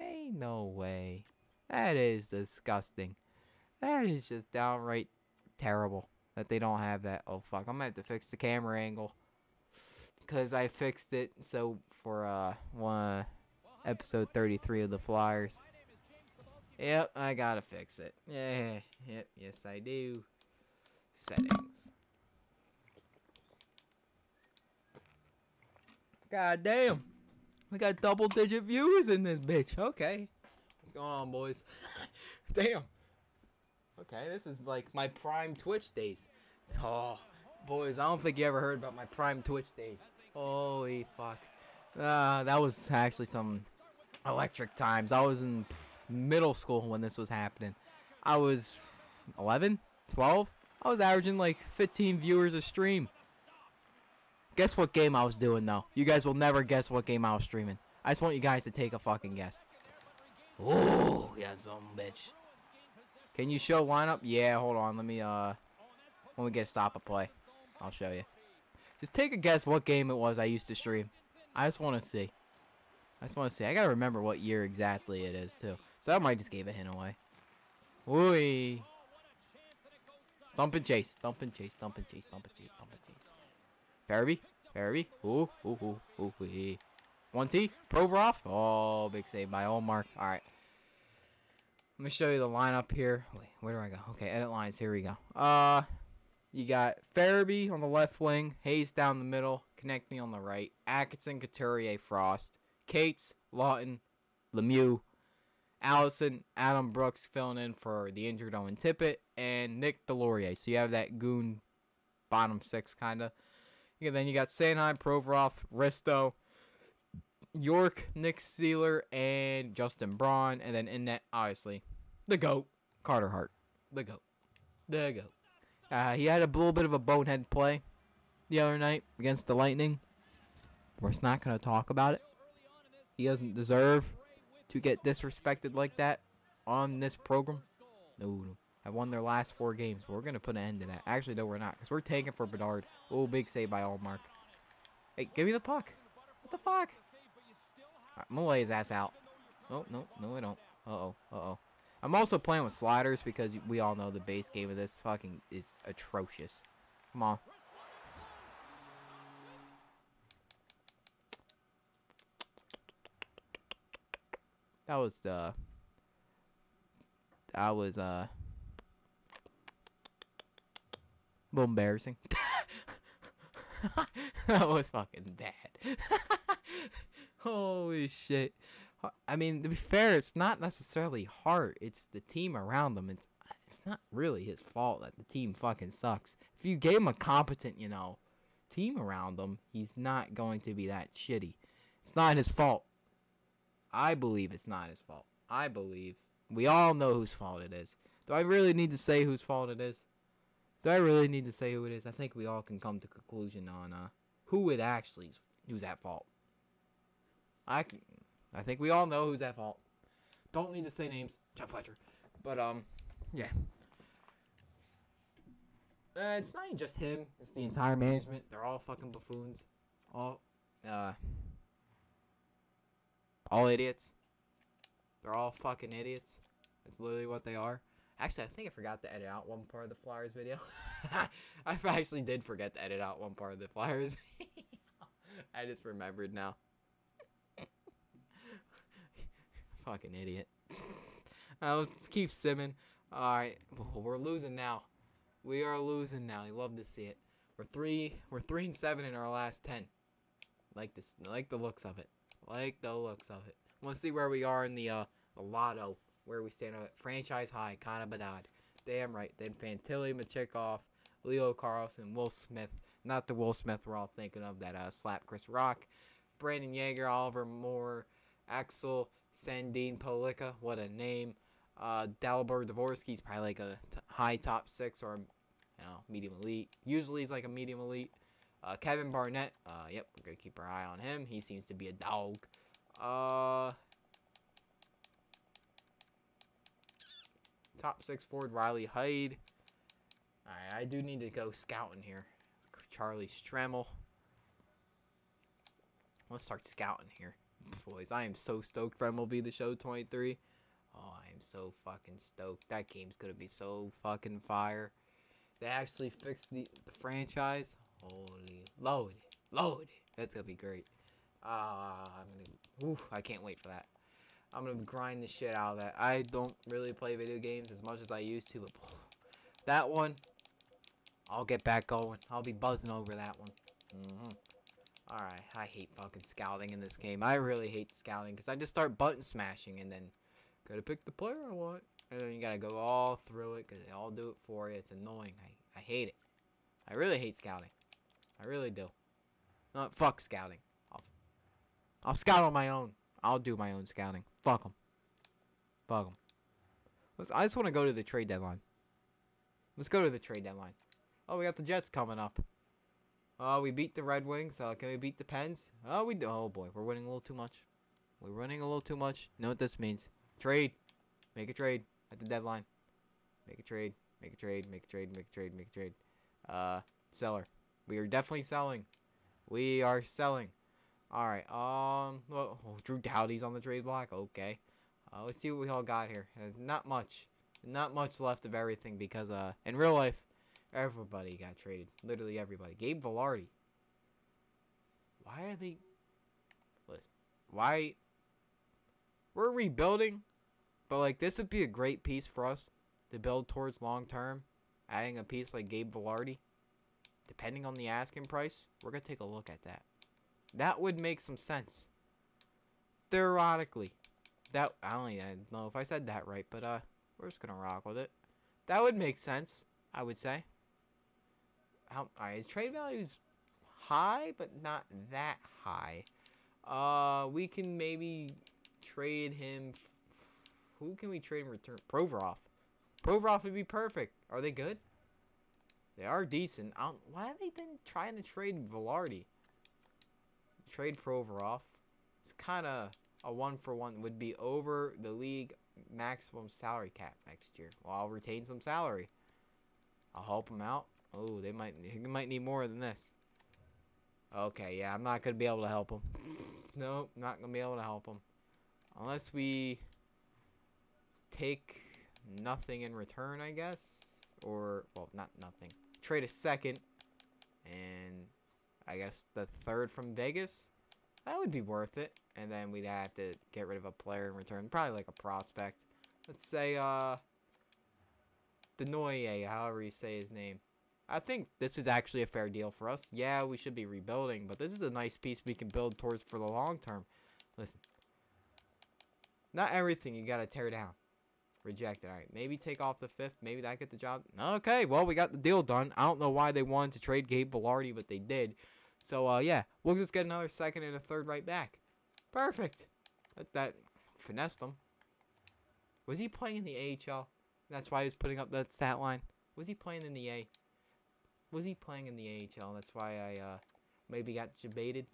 Ain't no way. That is disgusting. That is just downright terrible that they don't have that. Oh, fuck. I'm to have to fix the camera angle. Because I fixed it so for uh one episode 33 of the Flyers. Yep, I gotta fix it. Yeah, yep, yes I do. Settings. God damn. We got double digit viewers in this bitch. Okay. What's going on, boys? [laughs] damn. Okay, this is like my prime Twitch days. Oh, boys, I don't think you ever heard about my prime Twitch days. Holy fuck. Uh, that was actually some electric times. I was in middle school when this was happening. I was 11, 12. I was averaging like 15 viewers a stream. Guess what game I was doing though? You guys will never guess what game I was streaming. I just want you guys to take a fucking guess. Oh, yeah, some bitch. Can you show lineup? Yeah, hold on. Let me uh when we get stop a play. I'll show you. Just take a guess what game it was I used to stream. I just want to see. I just want to see. I gotta remember what year exactly it is too. So I might just gave a hint away. Ooh. Stump and chase. Stump and chase. Stump and chase. Stump and chase. Stump and chase. Farabee. Farabee. Ooh. Ooh. Ooh. Ooh. Ooh. One T. Provorov. Oh, big save by Ullmark. All right. Let me show you the lineup here. Wait, where do I go? Okay, edit lines. Here we go. Uh, you got Farabee on the left wing, Hayes down the middle, Konecny on the right, Atkinson, Couturier, Frost, Cates, Laughton, Lemieux, Allison, Adam Brooks filling in for the injured Owen Tippett, and Nick Deslauriers. So you have that goon bottom six kind of. Then you got Sanheim, Provorov, Risto, York, Nick Seeler, and Justin Braun. And then in net, obviously, the GOAT, Carter Hart. The GOAT. The GOAT. Uh, he had a little bit of a bonehead play the other night against the Lightning. We're just not going to talk about it. He doesn't deserve to get disrespected like that on this program. No. Have won their last four games. We're going to put an end to that. Actually, no, we're not. Because we're tanking for Bedard. Oh, big save by Ullmark. Hey, give me the puck. What the fuck? Right, I'm going to lay his ass out. Oh, no, no, I don't. Uh-oh, uh-oh. I'm also playing with sliders because we all know the base game of this fucking is atrocious. Come on. That was the. That was uh. A little embarrassing. [laughs] that was fucking bad. [laughs] Holy shit. I mean, to be fair, it's not necessarily Hart. It's the team around them. It's it's not really his fault that the team fucking sucks. If you gave him a competent, you know, team around him, he's not going to be that shitty. It's not his fault. I believe it's not his fault. I believe we all know whose fault it is. Do I really need to say whose fault it is? Do I really need to say who it is? I think we all can come to conclusion on uh, who it actually is, who's at fault. I can, I think we all know who's at fault. Don't need to say names. Jeff Fletcher. But um, yeah. Uh, it's not even just him. It's the entire management. They're all fucking buffoons. All uh, all idiots. They're all fucking idiots. That's literally what they are. Actually, I think I forgot to edit out one part of the Flyers video. [laughs] I actually did forget to edit out one part of the Flyers. [laughs] I just remembered now. Fucking idiot. Let's keep simming. Alright, we're losing now. We are losing now. You love to see it. We're three we're three and seven in our last ten. Like this like the looks of it. Like the looks of it. Wanna see where we are in the uh the lotto, where we stand at franchise high, Connor Bedard. Damn right. Then Fantilli, Michkov, Leo Carlsson, Will Smith, not the Will Smith we're all thinking of that uh, slapped Chris Rock. Brandon Yager, Oliver Moore, Axel Sandin Pellikka, what a name. Uh, Dalibor Dvorsky's probably like a high top six or you know medium elite. Usually he's like a medium elite. Uh, Kevin Barnett, uh, yep, we're gonna keep our eye on him. He seems to be a dog. Uh, top six forward Riley Heidt. Alright, I do need to go scouting here. Charlie Stramel. Let's start scouting here. Boys, I am so stoked for MLB The Show 23. Oh, I am so fucking stoked. That game's gonna be so fucking fire. They actually fixed the, the franchise. Holy, load load. That's gonna be great. Uh, I'm gonna, ooh, I can't wait for that. I'm gonna grind the shit out of that. I don't really play video games as much as I used to, but [sighs] that one, I'll get back going. I'll be buzzing over that one. Mm-hmm. Alright, I hate fucking scouting in this game. I really hate scouting because I just start button smashing and then gotta pick the player I want. And then you gotta go all through it because they all do it for you. It's annoying. I, I hate it. I really hate scouting. I really do. Not fuck scouting. I'll, I'll scout on my own. I'll do my own scouting. Fuck them. Fuck them. I just want to go to the trade deadline. Let's go to the trade deadline. Oh, we got the Jets coming up. Oh, we beat the Red Wings. Uh, can we beat the Pens? Oh, we do. Oh, boy. We're winning a little too much. We're running a little too much. know what this means. Trade. Make a trade at the deadline. Make a trade. Make a trade. Make a trade. Make a trade. Make a trade. Uh, seller. We are definitely selling. We are selling. All right. Um. Well, oh, Drew Doughty's on the trade block. Okay. Uh, let's see what we all got here. Uh, not much. Not much left of everything because uh, in real life, everybody got traded. Literally everybody. Gabe Vilardi. Why are they? Listen. Why? We're rebuilding, but like this would be a great piece for us to build towards long term. Adding a piece like Gabe Vilardi, depending on the asking price, we're gonna take a look at that. That would make some sense. Theoretically. That I don't even know if I said that right, but uh we're just gonna rock with it. That would make sense, I would say. How alright, his trade value is high, but not that high. Uh we can maybe trade him who can we trade in return? Provorov. Provorov would be perfect. Are they good? They are decent. why have they been trying to trade Vilardi? trade Provorov. It's kind of a one for one. Would be over the league maximum salary cap next year. Well, I'll retain some salary. I'll help them out. Oh, they might [laughs] they might need more than this. Okay, yeah, I'm not gonna be able to help them. nope, not gonna be able to help them unless we take nothing in return, I guess, or well, not nothing. Trade a second and I guess the third from Vegas. That would be worth it. And then we'd have to get rid of a player in return. Probably like a prospect. Let's say, uh, Denoye, however you say his name. I think this is actually a fair deal for us. Yeah, we should be rebuilding, but this is a nice piece we can build towards for the long term. Listen. Not everything you got to tear down. Rejected. All right, maybe take off the fifth. Maybe that get the job. Okay, well, we got the deal done. I don't know why they wanted to trade Gabe Vilardi, but they did. So, uh, yeah, we'll just get another second and a third right back. Perfect. That, that finessed him. Was he playing in the AHL? That's why he was putting up that stat line. Was he playing in the A? Was he playing in the AHL? That's why I uh, maybe got debated.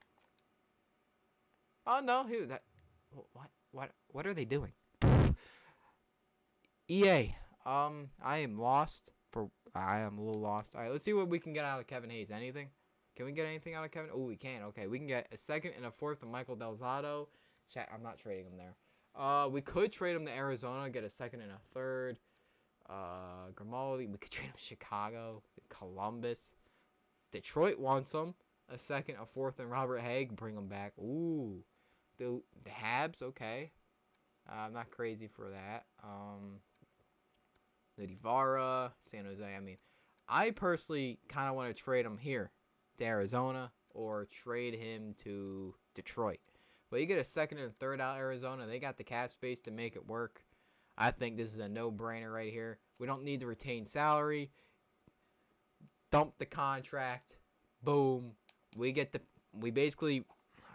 Oh no, who that? What? What? What are they doing? [laughs] EA. Um, I am lost. For I am a little lost. All right, let's see what we can get out of Kevin Hayes. Anything? Can we get anything out of Kevin? Oh, we can. Okay, we can get a second and a fourth of Michael Del Zotto. Chat, I'm not trading him there. Uh, we could trade him to Arizona, get a second and a third. Uh, Grimaldi, we could trade him to Chicago, Columbus. Detroit wants him. A second, a fourth, and Robert Hagg, bring him back. Ooh. The, the Habs, okay. Uh, I'm not crazy for that. Um, Vara, San Jose. I mean, I personally kind of want to trade him here to Arizona or trade him to Detroit. But you get a second and third out Arizona. They got the cap space to make it work. I think this is a no-brainer right here. We don't need to retain salary. Dump the contract. Boom. We get the we basically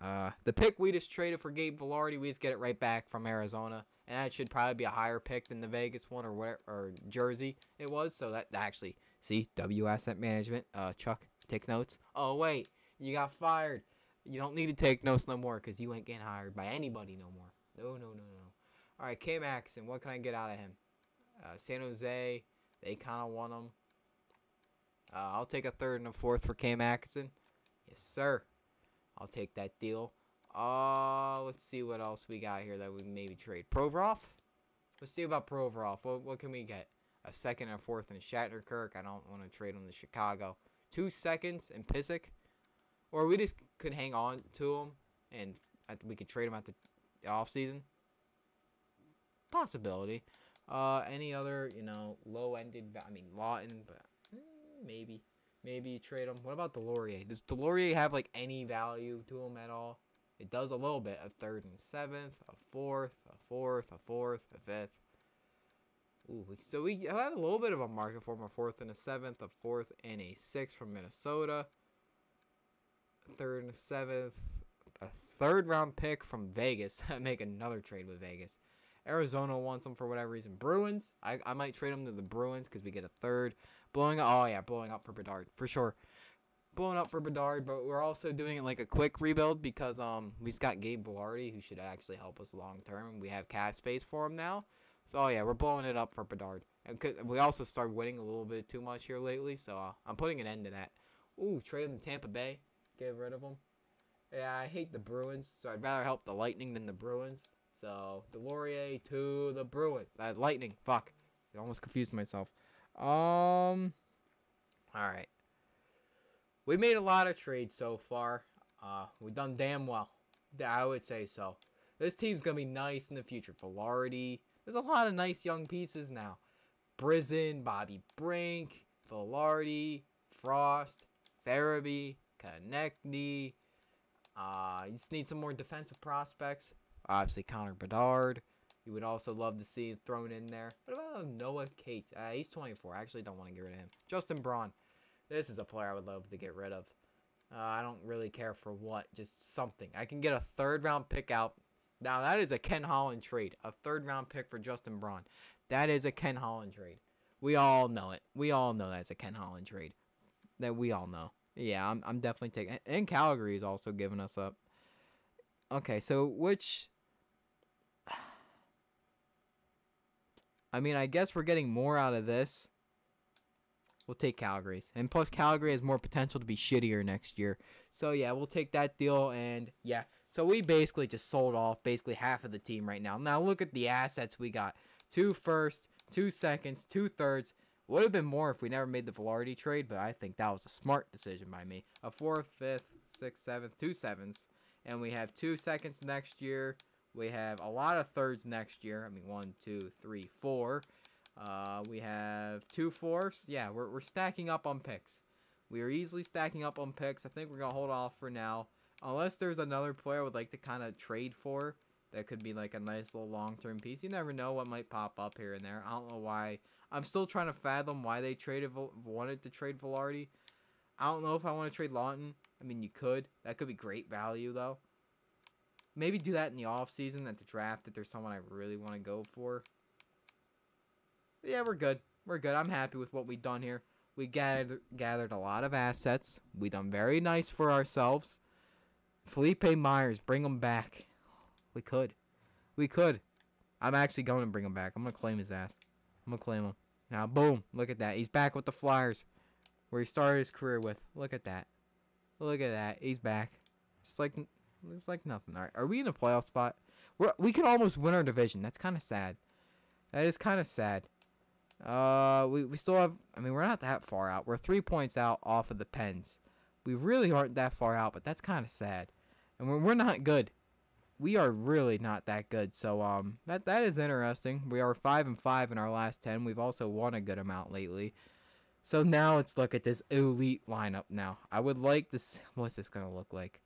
uh the pick we just traded for Gabe Vilardi, we just get it right back from Arizona. And that should probably be a higher pick than the Vegas one or where or Jersey it was. So that, actually see W Asset Management. Uh, Chuck, take notes. Oh wait, you got fired. You don't need to take notes no more because you ain't getting hired by anybody no more. No, no, no, no. All right, Cam Atkinson. What can I get out of him? Uh, San Jose, they kind of want him. Uh, I'll take a third and a fourth for Cam Atkinson. Yes, sir. I'll take that deal. Uh, let's see what else we got here that we maybe trade. Provorov? Let's see about Provorov. What, what can we get? A second and a fourth and Shattenkirk. I don't want to trade him to Chicago. Two seconds and Pysyk. Or we just could hang on to him and we could trade him at the offseason. Possibility. Uh, any other, you know, low-ended, I mean, Laughton, but maybe. Maybe trade him. What about Deslauriers? Does Deslauriers have, like, any value to him at all? It does a little bit. A third and seventh, a fourth, a fourth, a fourth, a fifth. Ooh, so we have a little bit of a market for him. A fourth and a seventh, a fourth and a sixth from Minnesota. A third and a seventh, a third round pick from Vegas. [laughs] Make another trade with Vegas. Arizona wants him for whatever reason. Bruins, I, I might trade him to the Bruins because we get a third. Blowing up, oh yeah, blowing up for Bedard for sure. Blowing up for Bedard, but we're also doing like a quick rebuild because um we've got Gabe Vilardi who should actually help us long term. We have cap space for him now, so oh yeah, we're blowing it up for Bedard. And we also started winning a little bit too much here lately, so uh, I'm putting an end to that. Ooh, trade him to Tampa Bay, get rid of him. Yeah, I hate the Bruins, so I'd rather help the Lightning than the Bruins. So, Deslauriers to the Bruins. Uh, Lightning. Fuck. I almost confused myself. Um. Alright. We made a lot of trades so far. Uh, we've done damn well. I would say so. This team's going to be nice in the future. Vilardi. There's a lot of nice young pieces now. Brisson, Bobby Brink, Vilardi, Frost, Farabee, Konecny. Uh, you just need some more defensive prospects. Obviously, Connor Bedard. You would also love to see thrown in there. What about Noah Cates? Uh, he's 24. I actually don't want to get rid of him. Justin Braun. This is a player I would love to get rid of. Uh, I don't really care for what. Just something. I can get a third round pick out. Now, that is a Ken Holland trade. A third round pick for Justin Braun. That is a Ken Holland trade. We all know it. We all know that's a Ken Holland trade. That we all know. Yeah, I'm, I'm definitely taking. And Calgary is also giving us up. Okay, so which I mean, I guess we're getting more out of this. We'll take Calgary's. And plus, Calgary has more potential to be shittier next year. So, yeah, we'll take that deal. And, yeah. So, we basically just sold off basically half of the team right now. Now, look at the assets we got. Two first, two seconds, two thirds. Would have been more if we never made the Vilardi trade, but I think that was a smart decision by me. A fourth, fifth, sixth, seventh, two sevens. And we have two seconds next year, we have a lot of thirds next year. I mean, one, two, three, four. Uh, we have two fourths. Yeah, we're, we're stacking up on picks. We are easily stacking up on picks. I think we're going to hold off for now. Unless there's another player I would like to kind of trade for. That could be like a nice little long-term piece. You never know what might pop up here and there. I don't know why. I'm still trying to fathom why they traded wanted to trade Vilardi. I don't know if I want to trade Laughton. I mean, you could. That could be great value, though. Maybe do that in the off season at the draft if there's someone I really want to go for. Yeah, we're good. We're good. I'm happy with what we've done here. We gathered gathered a lot of assets. We done very nice for ourselves. Philippe Myers, bring him back. We could. We could. I'm actually going to bring him back. I'm going to claim his ass. I'm going to claim him. Now, boom. Look at that. He's back with the Flyers. Where he started his career with. Look at that. Look at that. He's back. Just like it's like nothing. All right, are we in a playoff spot? We're, we can almost win our division. That's kind of sad. That is kind of sad. Uh, we, we still have. I mean, we're not that far out. We're three points out off of the Pens. We really aren't that far out, but that's kind of sad. And we're, we're not good. We are really not that good. So um, that that is interesting. We are five and five in our last ten. We've also won a good amount lately. So now let's look at this elite lineup. Now I would like this. [laughs] What's this gonna look like?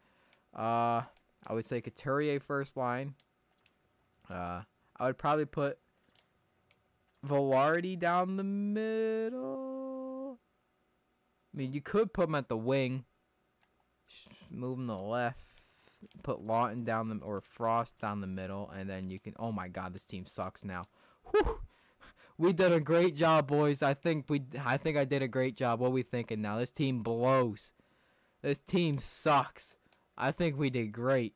Uh, I would say Couturier first line. Uh, I would probably put Vilardi down the middle. I mean, you could put him at the wing. move him to the left. Put Laughton down the or Frost down the middle, and then you can. Oh my God, this team sucks now. Whew. We did a great job, boys. I think we. I think I did a great job. What we thinking now? This team blows. This team sucks. I think we did great.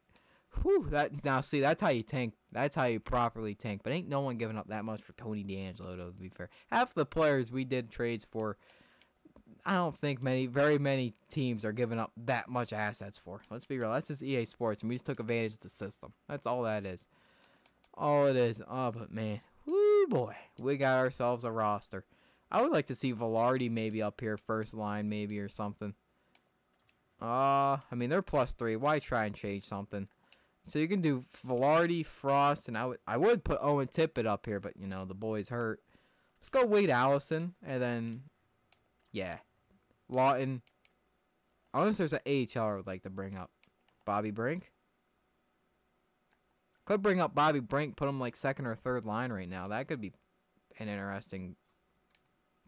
Whew, that now see that's how you tank. That's how you properly tank. But ain't no one giving up that much for Tony DeAngelo to be fair. Half the players we did trades for I don't think many very many teams are giving up that much assets for. Let's be real. That's just EA Sports and we just took advantage of the system. That's all that is. All it is. Oh but man. Woo boy. We got ourselves a roster. I would like to see Vilardi maybe up here first line maybe or something. Uh I mean they're plus three. Why try and change something? So you can do Vilardi, Frost, and I would I would put Owen Tippett up here, but you know the boy's hurt. Let's go Wade Allison, and then yeah, Laughton. Unless there's an AHL I would like to bring up, Bobby Brink. Could bring up Bobby Brink, put him like second or third line right now. That could be an interesting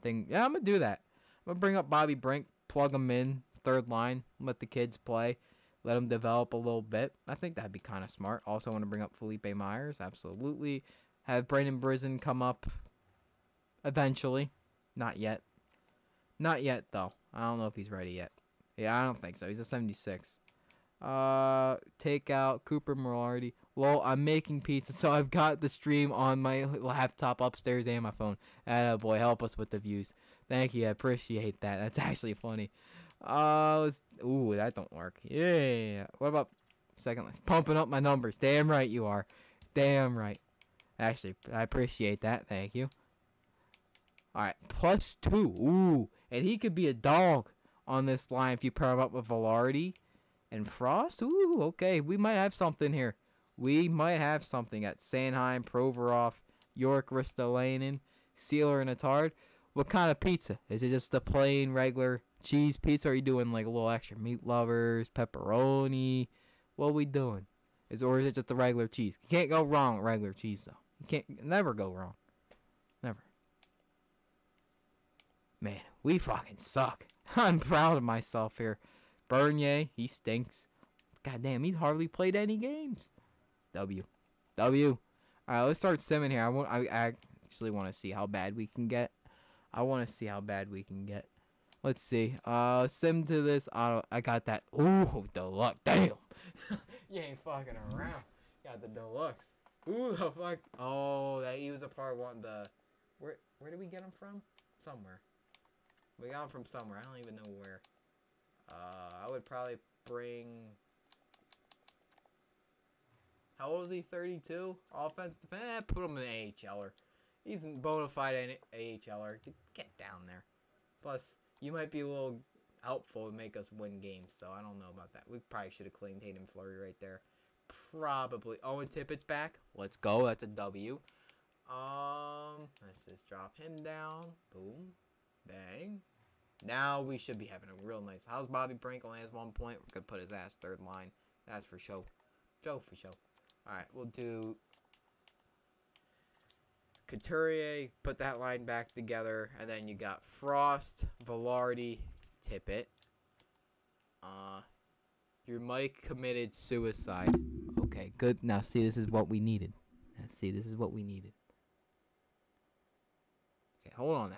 thing. Yeah, I'm gonna do that. I'm gonna bring up Bobby Brink, plug him in third line, let the kids play let them develop a little bit. I think that'd be kind of smart. Also, want to bring up Philippe Myers. Absolutely. Have Brandon Brisson come up eventually. Not yet. Not yet, though. I don't know if he's ready yet. Yeah, I don't think so. He's a 76. Uh, take out Cooper Marody. Well, I'm making pizza, [laughs] so I've got the stream on my laptop upstairs and my phone. Ah, boy, help us with the views. Thank you. I appreciate that. That's [laughs] actually funny. Uh, let's. Ooh, that don't work. Yeah. What about second list? Pumping up my numbers. Damn right you are. Damn right. Actually, I appreciate that. Thank you. All right, plus two. Ooh, and he could be a dog on this line if you pair him up with Vilardi and Frost. Ooh, okay, we might have something here. We might have something at Sanheim, Provorov, York, Ristolainen, Seeler, and Attard. What kind of pizza? Is it just a plain, regular cheese pizza? Are you doing like a little extra meat lovers, pepperoni? What we doing? Is or is it just a regular cheese? You can't go wrong with regular cheese though. You can't never go wrong. Never. Man, we fucking suck. [laughs] I'm proud of myself here. Bernier, he stinks. God damn, he's hardly played any games. W. W. Alright, let's start simming here. I want I actually want to see how bad we can get. I want to see how bad we can get. Let's see. Uh, sim to this. I I got that. Ooh, deluxe. Damn. [laughs] you ain't fucking around. Got the deluxe. Ooh, the fuck. Oh, that he was a part one. The where where did we get him from? Somewhere. We got him from somewhere. I don't even know where. Uh, I would probably bring. How old is he? 32. Offense defense. Eh, put him in AHLer. He's a bona fide AHLer. Get down there. Plus, you might be a little helpful to make us win games. So I don't know about that. We probably should have cleaned Hayden Fleury right there. Probably. Owen Tippett's back. Let's go. That's a W. Um, let's just drop him down. Boom. Bang. Now we should be having a real nice. How's Bobby Brink only has one point? We're gonna put his ass third line. That's for show. Show for show. Alright, we'll do Couturier, put that line back together, and then you got Frost, Vilardi, Tippett. Uh, your mic committed suicide. Okay, good. Now see, this is what we needed. Now see, this is what we needed. Okay, hold on now.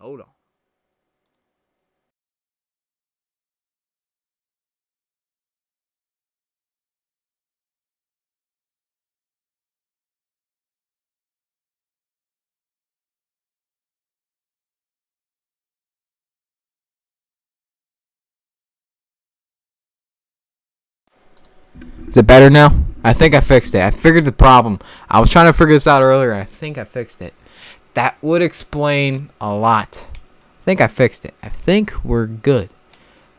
Hold on. Is it better now? I think I fixed it. I figured the problem. I was trying to figure this out earlier. I think I fixed it. That would explain a lot. I think I fixed it. I think we're good.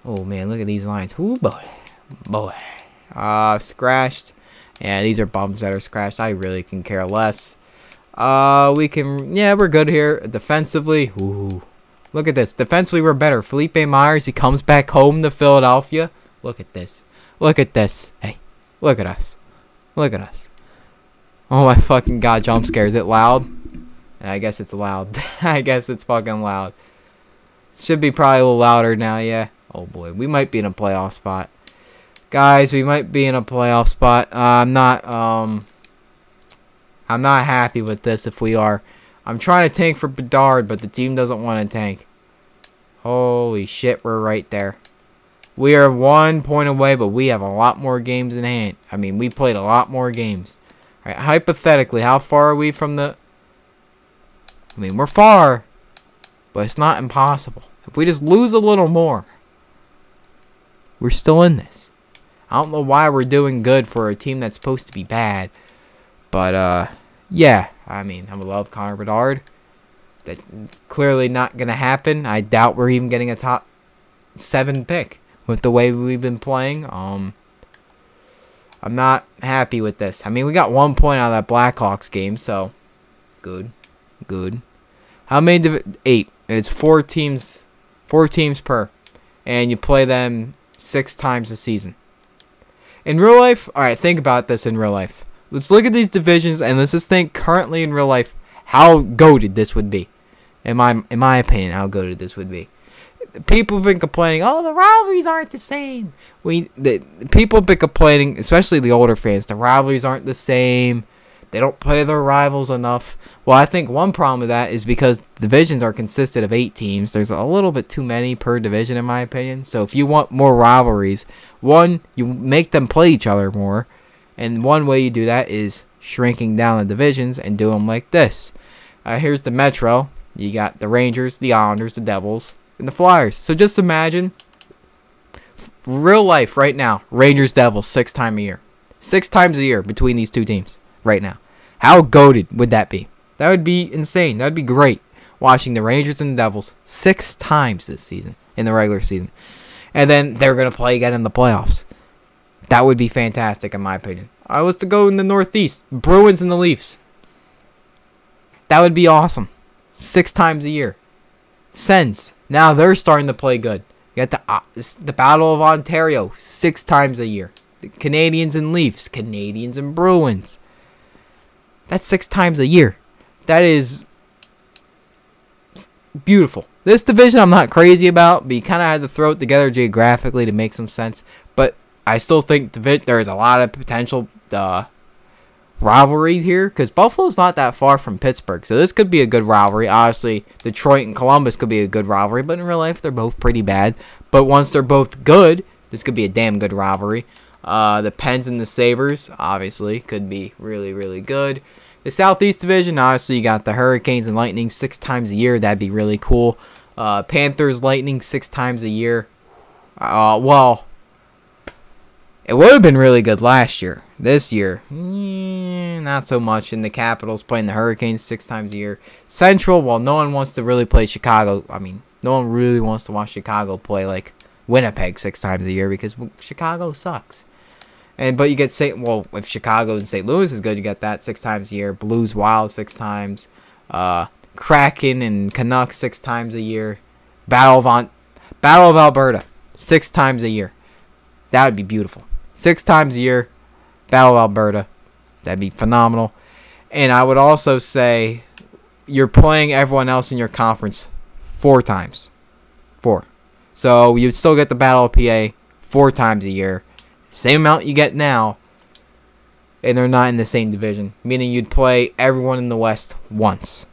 Oh man, look at these lines. Ooh boy, boy. Uh, scratched. Yeah, these are bumps that are scratched. I really can care less. Uh, we can. Yeah, we're good here defensively. Ooh, look at this. Defensively, we're better. Philippe Myers. He comes back home to Philadelphia. Look at this. Look at this. Hey. Look at us. Look at us. Oh my fucking god, jump scare. Is it loud? I guess it's loud. [laughs] I guess it's fucking loud. It should be probably a little louder now, yeah. Oh boy, we might be in a playoff spot. guys, we might be in a playoff spot. Uh, I'm not um I'm not happy with this if we are. I'm trying to tank for Bedard, but the team doesn't want to tank. Holy shit, we're right there. We are one point away, but we have a lot more games in hand. I mean, we played a lot more games. All right, hypothetically, how far are we from the... I mean, we're far, but it's not impossible. If we just lose a little more, we're still in this. I don't know why we're doing good for a team that's supposed to be bad. But, uh, yeah. I mean, I love Connor Bedard. That's clearly not going to happen. I doubt we're even getting a top seven pick with the way we've been playing. Um, I'm not happy with this. I mean, we got one point out of that Blackhawks game, so good, good. How many? Div- eight. It's four teams, four teams per, and you play them six times a season. In real life, all right. Think about this in real life. Let's look at these divisions and let's just think currently in real life how goaded this would be. In my in my opinion, how goaded this would be. People have been complaining, oh, the rivalries aren't the same. We the people have been complaining, especially the older fans, the rivalries aren't the same. They don't play their rivals enough. Well, I think one problem with that is because divisions are consisted of eight teams. There's a little bit too many per division, in my opinion. So if you want more rivalries, one, you make them play each other more. And one way you do that is shrinking down the divisions and do them like this. Uh, here's the Metro. You got the Rangers, the Islanders, the Devils, and the Flyers. So just imagine real life right now. Rangers, Devils, six times a year. Six times a year between these two teams right now. How goaded would that be? That would be insane. That would be great. Watching the Rangers and the Devils six times this season in the regular season. And then they're going to play again in the playoffs. That would be fantastic, in my opinion. I was to go in the Northeast. Bruins and the Leafs. That would be awesome. Six times a year. Sens. Now they're starting to play good. You got the, uh, the Battle of Ontario. Six times a year. The Canadians and Leafs. Canadians and Bruins. That's six times a year. That is beautiful. This division I'm not crazy about, but you kind of had to throw it together geographically to make some sense. But I still think there is a lot of potential uh, rivalry here because Buffalo's not that far from Pittsburgh, so this could be a good rivalry. Obviously, Detroit and Columbus could be a good rivalry, but in real life they're both pretty bad. But once they're both good, this could be a damn good rivalry. Uh, the Pens and the Sabres, obviously, could be really, really good. The Southeast Division, obviously, you got the Hurricanes and Lightning six times a year. That'd be really cool. Uh, Panthers, Lightning six times a year. Uh, well, it would have been really good last year. This year, eh, not so much. And the Capitals playing the Hurricanes six times a year. Central, well, no one wants to really play Chicago. I mean, no one really wants to watch Chicago play like Winnipeg six times a year because Chicago sucks. And but you get St. Well, if Chicago and St. Louis is good, you get that six times a year. Blues Wild six times. Uh, Kraken and Canucks six times a year. Battle of Battle of Alberta six times a year. That would be beautiful. Six times a year. Battle of Alberta. That'd be phenomenal. And I would also say you're playing everyone else in your conference four times. Four. So you'd still get the Battle of PA four times a year same amount you get now, and they're not in the same division, meaning you'd play everyone in the West once.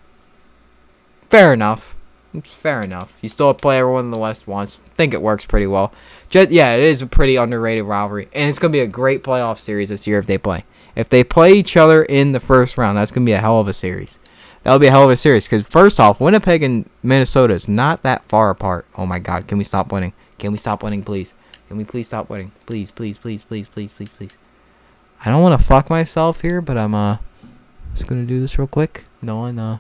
Fair enough. Fair enough. You still play everyone in the West once. think it works pretty well. Just, yeah, it is a pretty underrated rivalry, and it's gonna be a great playoff series this year if they play. If they play each other in the first round, that's gonna be a hell of a series. That'll be a hell of a series because first off, Winnipeg and Minnesota is not that far apart. Oh my God, can we stop winning? Can we stop winning, please? Can we please stop winning? Please, please, please, please, please, please, please. I don't want to fuck myself here, but I'm uh just gonna do this real quick. No one, uh,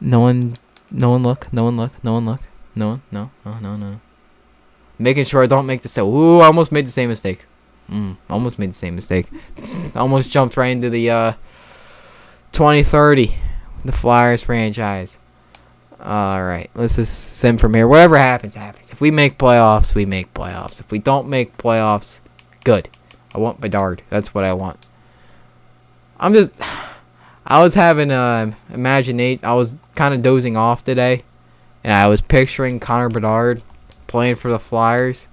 no one, no one look, no one look, no one look, no one, no, no, no, no. Making sure I don't make the same. Ooh, I almost made the same mistake. Mm, almost made the same mistake. [laughs] almost jumped right into the uh 2030, the Flyers franchise. Alright, let's just send from here. Whatever happens, happens. If we make playoffs, we make playoffs. If we don't make playoffs, good. I want Bedard. That's what I want. I'm just... [sighs] I was having a uh, imagination. I was kind of dozing off today. And I was picturing Connor Bedard playing for the Flyers.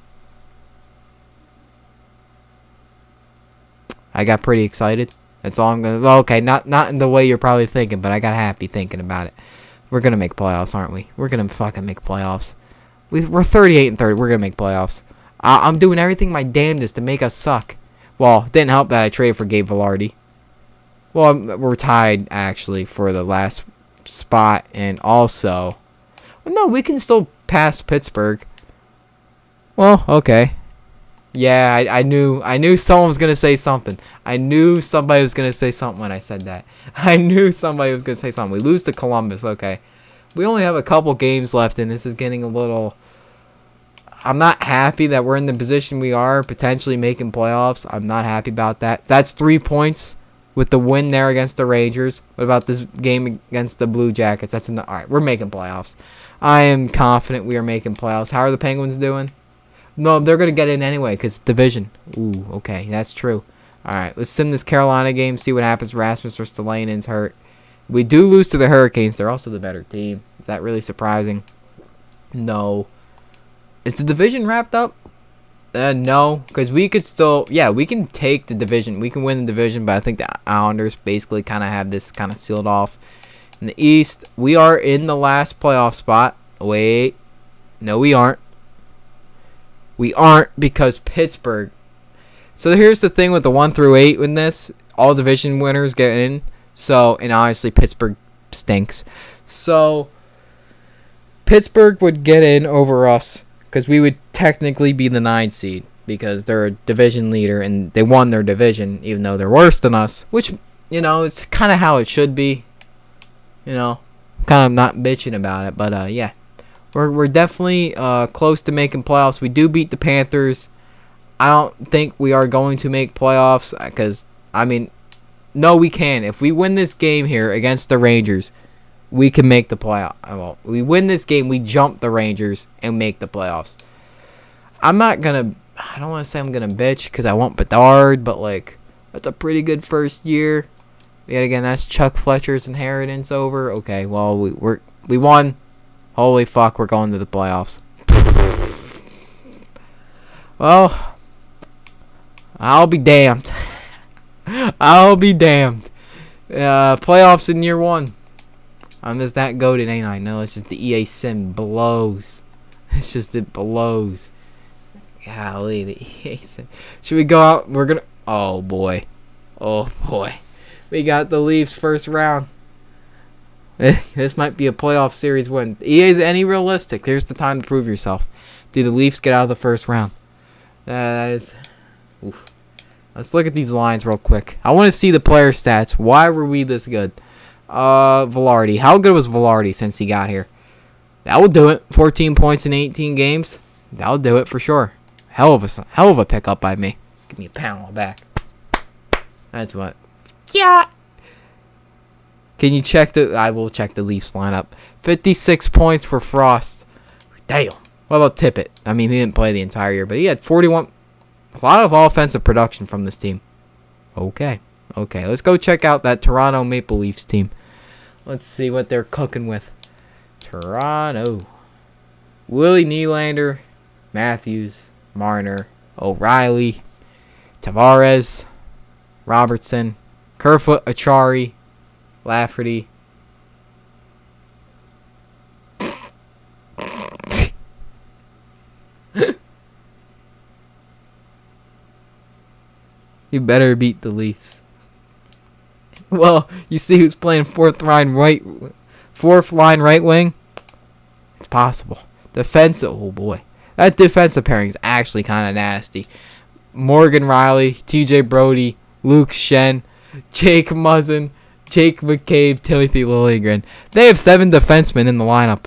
I got pretty excited. That's all I'm gonna. Okay, not not in the way you're probably thinking, but I got happy thinking about it. We're gonna make playoffs, aren't we? We're gonna fucking make playoffs. We, we're 38 and 30. We're gonna make playoffs. I, I'm doing everything my damnedest to make us suck. Well, didn't help that I traded for Gabe Vilardi. Well, we're tied actually for the last spot, and also, well, no, we can still pass Pittsburgh. Well, okay. Yeah, I, I knew I knew someone was gonna say something. I knew somebody was gonna say something when I said that. [laughs] I knew somebody was gonna say something. We lose to Columbus, okay. We only have a couple games left, and this is getting a little. I'm not happy that we're in the position we are, potentially making playoffs. I'm not happy about that. That's three points with the win there against the Rangers. What about this game against the Blue Jackets? That's an, all right. We're making playoffs. I am confident we are making playoffs. How are the Penguins doing? No, they're gonna get in anyway because division. Ooh, okay, that's true. All right, let's sim this Carolina game. See what happens. Rasmus or Ristolainen's hurt. We do lose to the Hurricanes. They're also the better team. Is that really surprising? No. Is the division wrapped up? Uh, no, because we could still, yeah, we can take the division. We can win the division, but I think the Islanders basically kind of have this kind of sealed off. In the East, we are in the last playoff spot. Wait, no, we aren't. We aren't because Pittsburgh. So here's the thing with the one through eight in this, all division winners get in. So and obviously Pittsburgh stinks. So Pittsburgh would get in over us because we would technically be the nine seed because they're a division leader and they won their division even though they're worse than us. Which you know it's kind of how it should be. You know, kind of not bitching about it, but uh, yeah, we're we're definitely uh close to making playoffs. We do beat the Panthers. I don't think we are going to make playoffs because I mean, no, we can. If we win this game here against the Rangers, we can make the playoff. Well, we win this game, we jump the Rangers and make the playoffs. I'm not gonna. I don't want to say I'm gonna bitch because I want Bedard, but like that's a pretty good first year. Yet again, that's Chuck Fletcher's inheritance over. Okay, well we we're, we won. Holy fuck, we're going to the playoffs. well, I'll be damned. [laughs] I'll be damned. Uh, playoffs in year one. I'm just that goaded, ain't I? No, it's just the EA sim blows. [laughs] It's just it blows. Golly, the EA sim. Should we go out? We're gonna. Oh boy. Oh boy. We got the Leafs first round. This might be a playoff series win. EA is any realistic. Here's the time to prove yourself. Do the Leafs get out of the first round? that is. Oof. Let's look at these lines real quick. I want to see the player stats. Why were we this good? Uh, Vilardi. How good was Vilardi since he got here? That will do it. 14 points in 18 games. That'll do it for sure. Hell of a hell of a pickup by me. Give me a pound on the back. That's what. Yeah. Can you check the? I will check the Leafs lineup. 56 points for Frost. Damn. What about Tippett? I mean, he didn't play the entire year, but he had 41. A lot of offensive production from this team. Okay. Okay, let's go check out that Toronto Maple Leafs team. Let's see what they're cooking with. Toronto. Willie Nylander, Matthews, Marner, O'Reilly, Tavares, Robertson, Kerfoot, Acciari, Lafferty. [laughs] you better beat the Leafs. Well, you see who's playing fourth line right, fourth line right wing. It's possible. Defensive. Oh boy, that defensive pairing is actually kind of nasty. Morgan Rielly, T.J. Brodie, Luke Schenn, Jake Muzzin, Jake McCabe, Timothy Liljegren. They have seven defensemen in the lineup.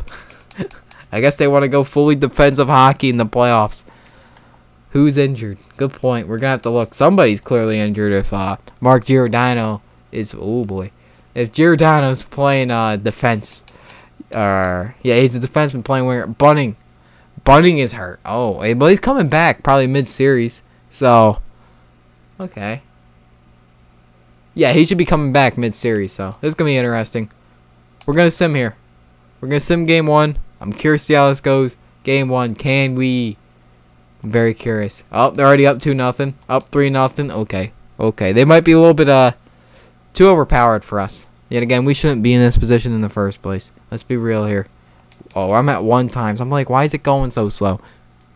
[laughs] I guess they want to go fully defensive hockey in the playoffs. Who's injured? Good point. We're gonna have to look. Somebody's clearly injured. If uh, Mark Giordano is, oh boy, if Giordano's playing uh defense, uh, yeah, he's a defenseman playing winger. Bunting, Bunting is hurt. Oh, but he's coming back probably mid series. So, okay. Yeah, he should be coming back mid-series, so this is going to be interesting. We're going to sim here. We're going to sim game one. I'm curious to see how this goes. Game one, can we... I'm very curious. Oh, they're already up 2 nothing. Up 3 nothing. Okay. Okay, they might be a little bit uh too overpowered for us. Yet again, we shouldn't be in this position in the first place. Let's be real here. Oh, I'm at one times. I'm like, why is it going so slow?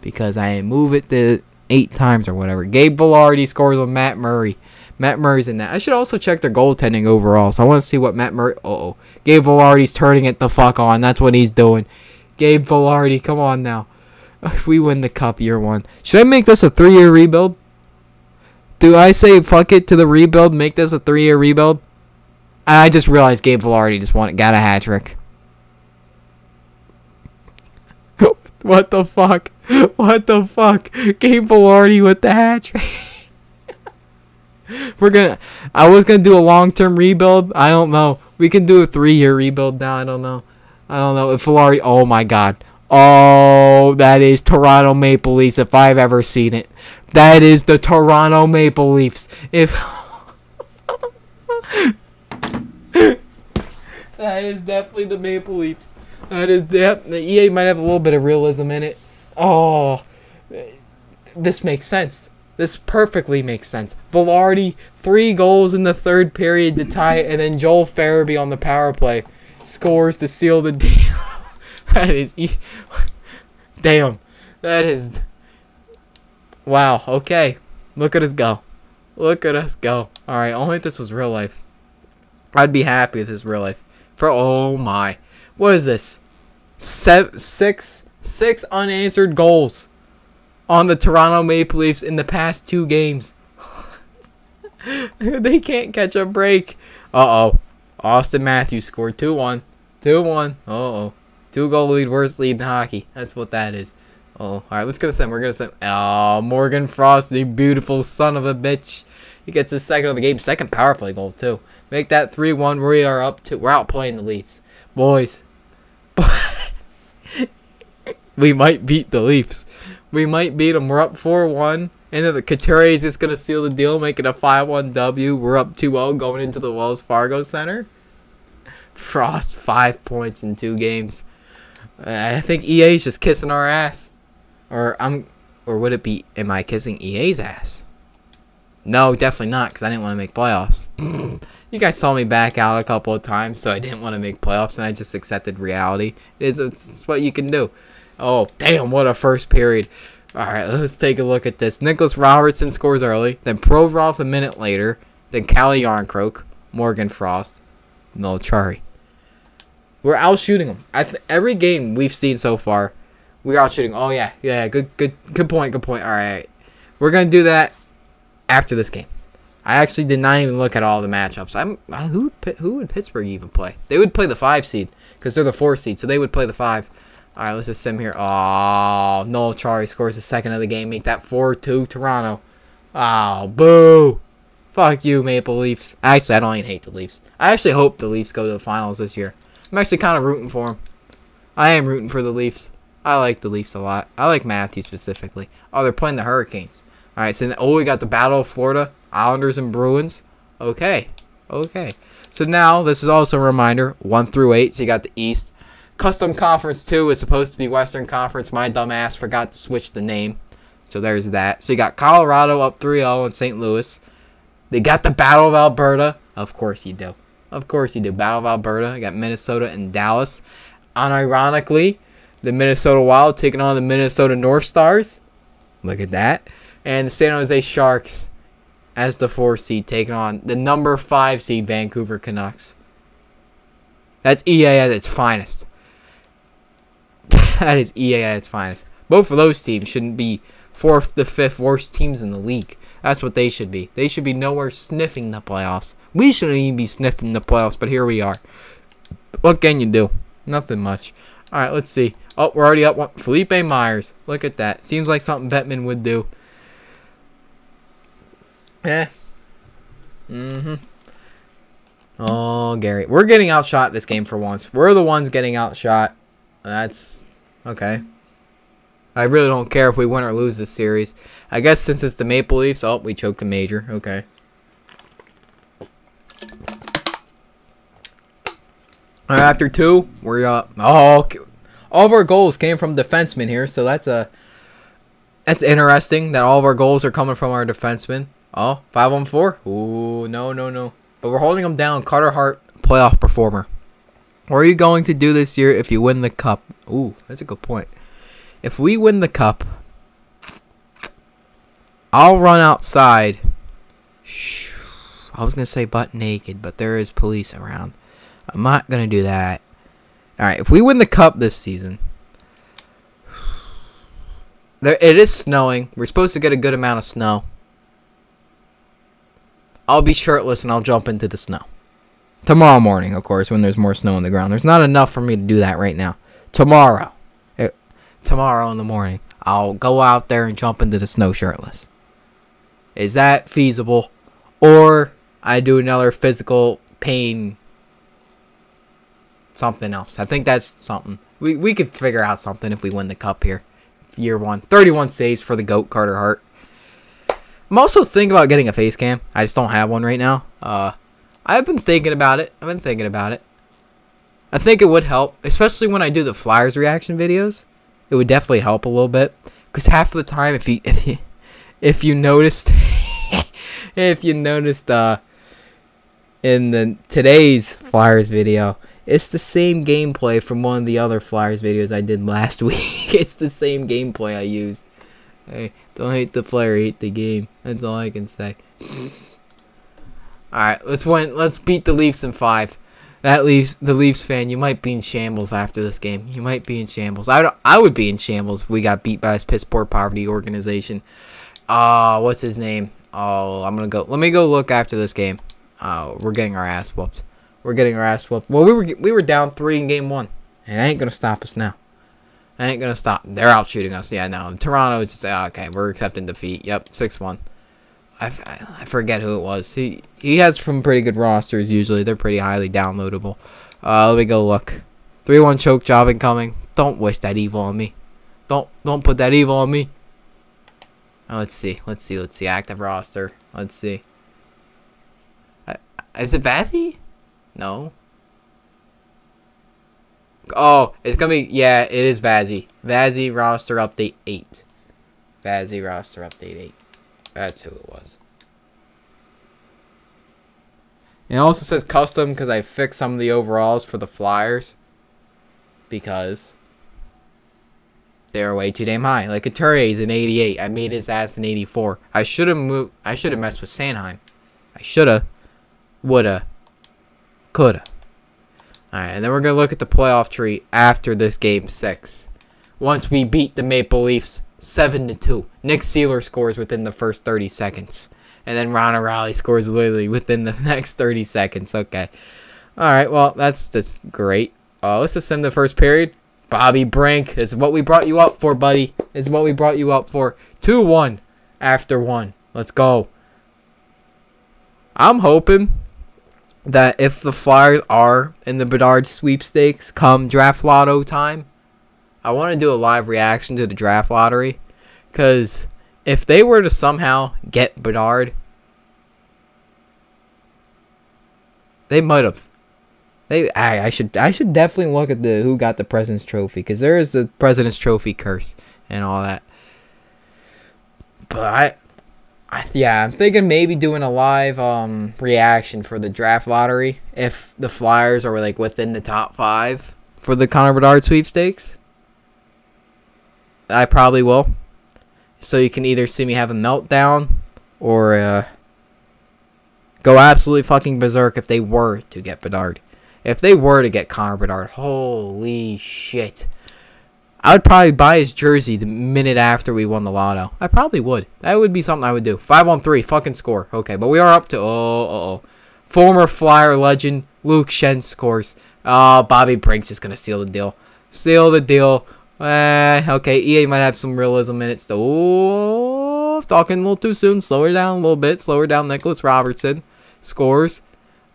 Because I move it to eight times or whatever. Gabe Vilardi scores with Matt Murray. Matt Murray's in that. I should also check their goaltending overall. So I want to see what Matt Murray. Uh oh. Gabe Vilardi's turning it the fuck on. That's what he's doing. Gabe Vilardi, come on now. [laughs] If we win the cup year one, should I make this a three year rebuild? Do I say fuck it to the rebuild? Make this a three year rebuild? I just realized Gabe Vilardi just got a hat trick. [laughs] what the fuck? [laughs] What the fuck? Gabe Vilardi with the hat trick. [laughs] We're gonna. I was gonna do a long term rebuild. I don't know. We can do a three year rebuild now. I don't know. I don't know if Vilardi. Oh my god. Oh, that is Toronto Maple Leafs if I've ever seen it. That is the Toronto Maple Leafs. If [laughs] that is definitely the Maple Leafs. That is the, the EA might have a little bit of realism in it. Oh, this makes sense. This perfectly makes sense. Vilardi, three goals in the third period to tie it, and then Joel Farabee on the power play scores to seal the deal. [laughs] that is, e- [laughs] damn, that is, wow. Okay, look at us go, look at us go. All right, only if this was real life. I'd be happy if this real life. For oh my, what is this? Seven, six, six unanswered goals on the Toronto Maple Leafs in the past two games. [laughs] they can't catch a break. Uh oh. Auston Matthews scored 2 1. 2 1. Uh oh. Two goal lead, worst lead in hockey. That's what that is. Oh, alright, let's go to send. We're gonna send. Oh, Morgan Frost, the beautiful son of a bitch. He gets his second of the game, second power play goal, too. Make that 3 1. We are up to. We're outplaying the Leafs. Boys. [laughs] we might beat the Leafs. We might beat them. We're up 4 1. And then the Couture is just going to seal the deal, making a 5 1 W. We're up 2 0 going into the Wells Fargo Center. Frost, 5 points in two games. I think EA's just kissing our ass. Or I'm. Or would it be, am I kissing EA's ass? No, definitely not, because I didn't want to make playoffs. [clears throat] you guys saw me back out a couple of times, so I didn't want to make playoffs, and I just accepted reality. It is it's what you can do. Oh, damn, what a first period. All right, let's take a look at this. Nicholas Robertson scores early, then Provorov a minute later, then Calle Jarnkrok, Morgan Frost, Milchari. We're out shooting them. I th- every game we've seen so far, we're out shooting. Oh yeah, yeah, good, good, good point, good point. All right, we're gonna do that after this game. I actually did not even look at all the matchups. I'm uh, who who would Pittsburgh even play? They would play the five seed because they're the four seed, so they would play the five. All right, let's just sim here. Oh, Noel Acciari scores the second of the game. Make that 4-2 Toronto. Oh, boo. Fuck you, Maple Leafs. Actually, I don't even hate the Leafs. I actually hope the Leafs go to the finals this year. I'm actually kind of rooting for them. I am rooting for the Leafs. I like the Leafs a lot. I like Matthews specifically. Oh, they're playing the Hurricanes. All right, so oh, we got the Battle of Florida, Islanders and Bruins. Okay, okay. So now this is also a reminder: one through eight. So you got the East. Custom Conference 2 is supposed to be Western Conference. My dumbass forgot to switch the name. So there's that. So you got Colorado up 3 0 in St. Louis. They got the Battle of Alberta. Of course you do. Of course you do. Battle of Alberta. You got Minnesota and Dallas. Unironically, the Minnesota Wild taking on the Minnesota North Stars. Look at that. And the San Jose Sharks as the four seed taking on the number five seed Vancouver Canucks. That's EA at its finest. [laughs] that is EA at its finest. Both of those teams shouldn't be fourth to fifth worst teams in the league. That's what they should be. They should be nowhere sniffing the playoffs. We shouldn't even be sniffing the playoffs, but here we are. What can you do? Nothing much. All right, let's see. Oh, we're already up. One. Philippe Myers. Look at that. Seems like something Bettman would do. Eh. Mm-hmm. Oh, Gary. We're getting outshot this game for once. We're the ones getting outshot. That's okay. I really don't care if we win or lose this series. I guess since it's the Maple Leafs, oh, we choked a major. Okay. Right, after two, we're up. Uh, oh, all of our goals came from defensemen here, so that's a that's interesting that all of our goals are coming from our defensemen. Oh, five on four. Ooh, no, no, no. But we're holding them down. Carter Hart, playoff performer. What are you going to do this year if you win the cup? Ooh, that's a good point. If we win the cup, I'll run outside. I was gonna say butt naked, but there is police around. I'm not gonna do that. All right, if we win the cup this season, there it is snowing. We're supposed to get a good amount of snow. I'll be shirtless and I'll jump into the snow. Tomorrow morning, of course, when there's more snow on the ground. There's not enough for me to do that right now. Tomorrow, it, tomorrow in the morning, I'll go out there and jump into the snow shirtless. Is that feasible? Or I do another physical pain something else. I think that's something. We we could figure out something if we win the cup here. Year one. 31 saves for the GOAT Carter Hart. I'm also thinking about getting a face cam. I just don't have one right now. Uh I've been thinking about it. I've been thinking about it. I think it would help, especially when I do the Flyers reaction videos. It would definitely help a little bit cuz half of the time if you [laughs] if you if you noticed [laughs] if you noticed uh in the today's Flyers video, it's the same gameplay from one of the other Flyers videos I did last [laughs] week. it's the same gameplay I used. Hey, don't hate the player, hate the game. That's all I can say. Alright, let's win let's beat the Leafs in five. That leaves the Leafs fan, you might be in shambles after this game. You might be in shambles. I don't, I would be in shambles if we got beat by this piss poor poverty organization. Uh what's his name? Oh, I'm gonna go let me go look after this game. Uh we're getting our ass whooped. We're getting our ass whooped. Well, we were we were down three in game one, and ain't gonna stop us now. That ain't gonna stop. They're out shooting us. Yeah, no. Toronto is just oh, okay. We're accepting defeat. Yep, six one. I, I forget who it was. He he has some pretty good rosters usually. They're pretty highly downloadable. Uh, let me go look. Three one choke job incoming. Don't wish that evil on me. Don't don't put that evil on me. Oh, let's see. Let's see. Let's see. Active roster. Let's see. Uh, is it Vazzy? No. Oh, it's gonna be yeah, it is Vazzy. Vazzy roster update eight. Vazzy roster update eight. That's who it was. It also says custom because I fixed some of the overalls for the Flyers. Because they're way too damn high. Like is an 88. I made his ass an 84. I should have moved. I should have messed with Sanheim. I shoulda, woulda, Coulda. Alright, and then we're going to look at the playoff tree after this game six. Once we beat the Maple Leafs 7 to 2. Nick Seeler scores within the first 30 seconds. And then Ryan O'Reilly scores literally within the [laughs] next 30 seconds. Okay. Alright, well, that's that's great. Uh, let's just send the first period. Bobby Brink is what we brought you up for, buddy. Is what we brought you up for. 2 1 after 1. Let's go. I'm hoping that if the Flyers are in the Bedard sweepstakes come draft lotto time, I want to do a live reaction to the draft lottery. Because if they were to somehow get Bedard, they might have. They, I, I should, I should definitely look at the who got the President's Trophy because there is the President's Trophy curse and all that. But I, yeah, I'm thinking maybe doing a live um reaction for the draft lottery if the Flyers are like within the top five for the Connor Bedard sweepstakes. I probably will. So you can either see me have a meltdown or uh, go absolutely fucking berserk if they were to get Bedard. If they were to get Connor Bedard, holy shit. I would probably buy his jersey the minute after we won the lotto. I probably would. That would be something I would do. 5 on 3, fucking score. Okay, but we are up to. Oh, uh oh. Former Flyer legend Luke Schenn scores. Oh, Bobby Brink's just going to steal the deal. Steal the deal. Eh, okay, EA might have some realism in it still. Oh, talking a little too soon. Slow her down a little bit. Slow her down. Nicholas Robertson scores.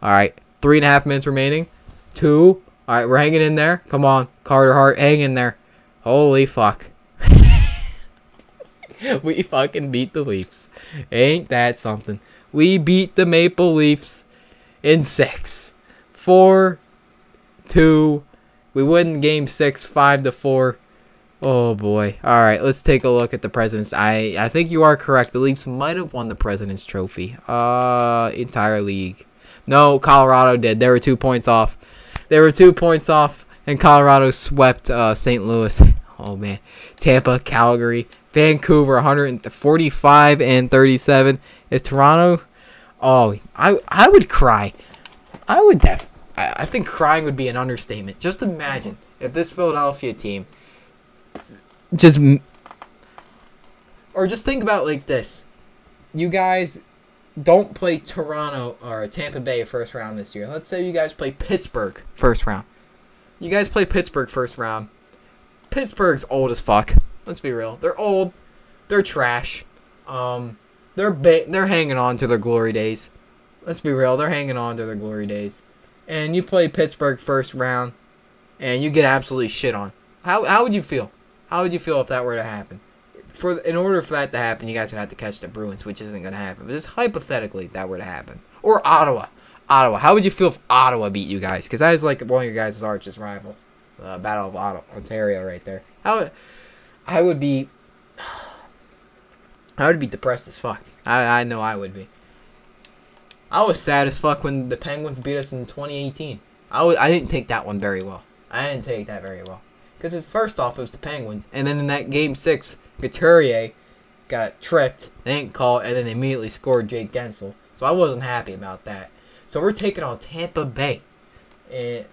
All right, three and a half minutes remaining. Two. All right, we're hanging in there. Come on, Carter Hart, hang in there. Holy fuck. [laughs] we fucking beat the Leafs. Ain't that something? We beat the Maple Leafs in six. Four, two. We win game six, five to four. Oh boy. All right, let's take a look at the President's. I I think you are correct. The Leafs might have won the President's Trophy. Uh, entire league. No, Colorado did. They were two points off. They were two points off, and Colorado swept uh, St. Louis. [laughs] Oh man, Tampa, Calgary, Vancouver, 145 and 37. If Toronto, oh, I I would cry. I would def. I, I think crying would be an understatement. Just imagine if this Philadelphia team just or just think about like this. You guys don't play Toronto or Tampa Bay first round this year. Let's say you guys play Pittsburgh first round. You guys play Pittsburgh first round. Pittsburgh's old as fuck. Let's be real. They're old. They're trash. Um, they're ba- they're hanging on to their glory days. Let's be real. They're hanging on to their glory days. And you play Pittsburgh first round, and you get absolutely shit on. How how would you feel? How would you feel if that were to happen? For in order for that to happen, you guys would have to catch the Bruins, which isn't going to happen. But just hypothetically, that were to happen, or Ottawa, Ottawa. How would you feel if Ottawa beat you guys? Because that is like one of your guys' archest rivals. Uh, Battle of Ottawa, Ontario, right there. How I would be. [sighs] I would be depressed as fuck. I I know I would be. I was sad as fuck when the Penguins beat us in 2018. I was, I didn't take that one very well. I didn't take that very well. Because first off, it was the Penguins. And then in that game six, Couturier got tripped. They didn't call. And then they immediately scored Jake Guentzel. So I wasn't happy about that. So we're taking on Tampa Bay. And,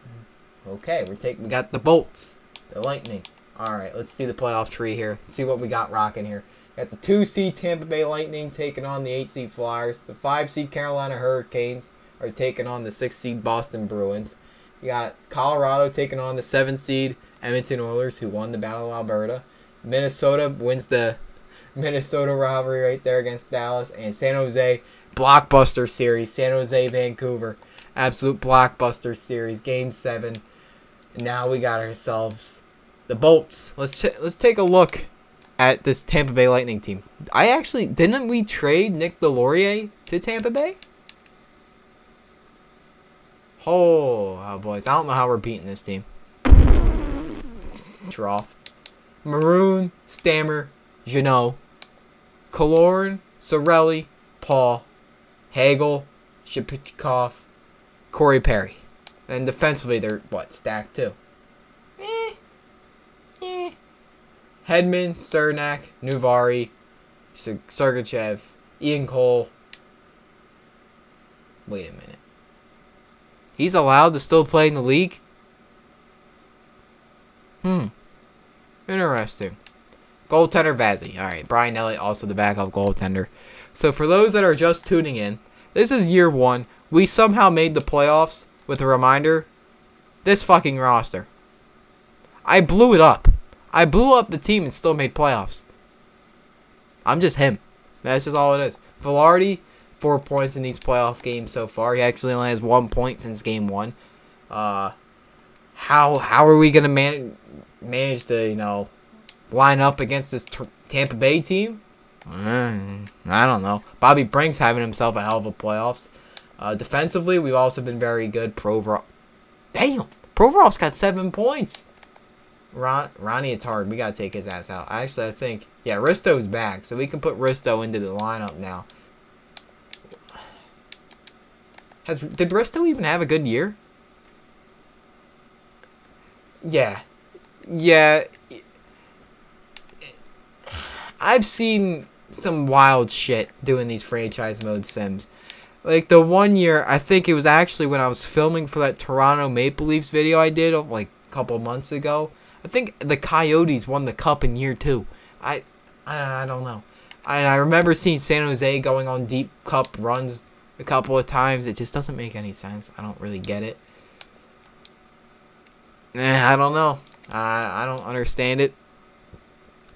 okay, we're taking, we got the Bolts. The Lightning. Alright, let's see the playoff tree here. See what we got rocking here. Got the 2 seed Tampa Bay Lightning taking on the 8 seed Flyers. The 5 seed Carolina Hurricanes are taking on the 6 seed Boston Bruins. You got Colorado taking on the 7 seed Edmonton Oilers, who won the Battle of Alberta. Minnesota wins the [laughs] Minnesota rivalry right there against Dallas. And San Jose, blockbuster series. San Jose, Vancouver. Absolute blockbuster series. Game 7. And now we got ourselves the Bolts. Let's let's take a look at this Tampa Bay Lightning team. I actually didn't we trade Nick Deslauriers to Tampa Bay? Oh, oh boys, I don't know how we're beating this team. Trough. Maroon, Stammer, Jeannot, Killorn, Cirelli, Paul, Hagel, Shapichkov, Corey Perry. And defensively, they're, what, stacked too? Eh. Eh. Hedman, Cernak, Nuvari, Sergachev, Ian Cole. Wait a minute. He's allowed to still play in the league? Hmm. Interesting. Goaltender Vazzy. Alright, Brian Elliott, also the backup goaltender. So for those that are just tuning in, this is year one. We somehow made the playoffs with a reminder. This fucking roster. I blew it up. I blew up the team and still made playoffs. I'm just him. That's just all it is. Vilardi, four points in these playoff games so far. He actually only has one point since game one. Uh, how how are we gonna man manage to you know line up against this T Tampa Bay team? Mm, I don't know. Bobby Brink's having himself a hell of a playoffs. Uh, defensively, we've also been very good. Provorov, damn, Provorov's got seven points. Ron, Ronnie, it's hard. We gotta take his ass out. Actually, I think yeah, Risto's back, so we can put Risto into the lineup now. Has did Risto even have a good year? Yeah. Yeah. I've seen some wild shit doing these franchise mode sims. Like the one year, I think it was actually when I was filming for that Toronto Maple Leafs video I did like a couple months ago. I think the Coyotes won the cup in year two. I, I, I don't know. And I remember seeing San Jose going on deep cup runs a couple of times. It just doesn't make any sense. I don't really get it. Eh, I don't know. I I don't understand it.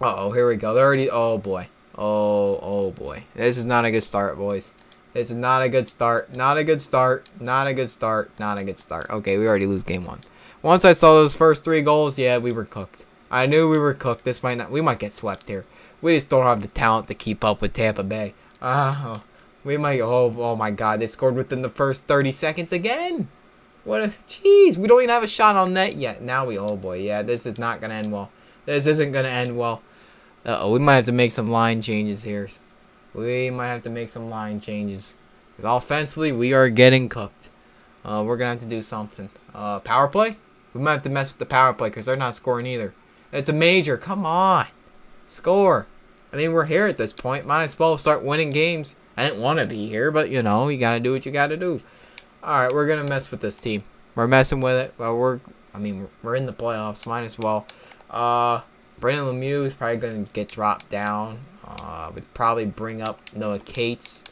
Uh oh, here we go. They're already. Oh boy. Oh oh boy. This is not a good start, boys. This is not a good start. Not a good start. Not a good start. Not a good start. Okay, we already lose game one. Once I saw those first three goals, yeah, we were cooked. I knew we were cooked. This might not. We might get swept here. We just don't have the talent to keep up with Tampa Bay. Oh, we might. Oh, oh my God! They scored within the first 30 seconds again. What a jeez, we don't even have a shot on net yet. Now we oh boy, yeah, this is not gonna end well. This isn't gonna end well. Uh oh, we might have to make some line changes here. We might have to make some line changes. Because offensively, we are getting cooked. Uh, we're gonna have to do something. Uh, power play? We might have to mess with the power play because they're not scoring either. It's a major. Come on, score. I mean, we're here at this point. Might as well start winning games. I didn't want to be here, but you know, you gotta do what you gotta do. All right, we're gonna mess with this team. We're messing with it. Well, we're, I mean, we're in the playoffs. Might as well. Uh, Brendan Lemieux is probably gonna get dropped down. Uh, would probably bring up Noah Cates,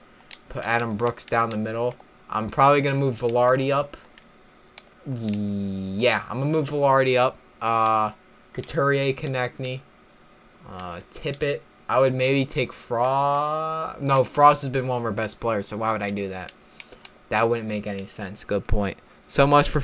put Adam Brooks down the middle. I'm probably gonna move Vilardi up. Yeah, I'm gonna move Vilardi up. Uh, Couturier, Konecny, uh, Tippett. I would maybe take Frost. No, Frost has been one of our best players, so why would I do that? That wouldn't make any sense. Good point. So much for.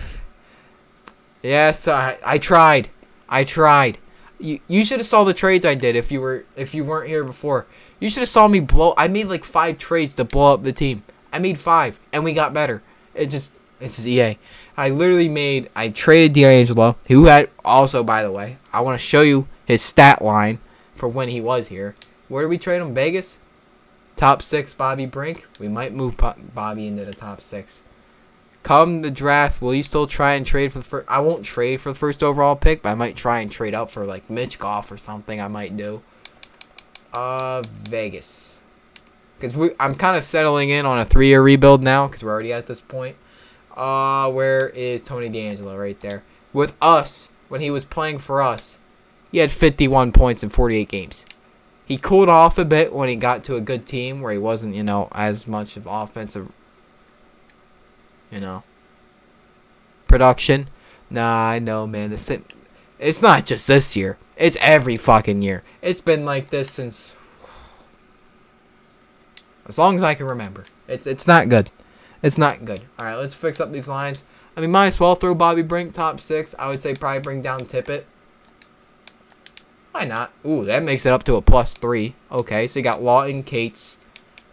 Yes, I I tried. I tried. You you should have saw the trades I did if you were if you weren't here before. You should have saw me blow. I made like five trades to blow up the team. I made five, and we got better. It just it's just EA. I literally made. I traded DeAngelo, who had also, by the way, I want to show you his stat line for when he was here. Where did we trade him? Vegas. Top six, Bobby Brink. We might move Bobby into the top six. Come the draft, will you still try and trade for the first? I won't trade for the first overall pick, but I might try and trade up for like Mitch Goff or something. I might do. Uh, Vegas, because we I'm kind of settling in on a three-year rebuild now because we're already at this point. Uh, where is Tony DeAngelo right there with us when he was playing for us? He had 51 points in 48 games. He cooled off a bit when he got to a good team where he wasn't, you know, as much of offensive you know. Production. Nah, I know, man. It's not just this year. It's every fucking year. It's been like this since [sighs] as long as I can remember. It's it's not good. It's not good. All right, let's fix up these lines. I mean, might as well throw Bobby Brink top six. I would say probably bring down Tippett. Why not? Ooh, that makes it up to a plus three. Okay, so you got Laughton, Cates,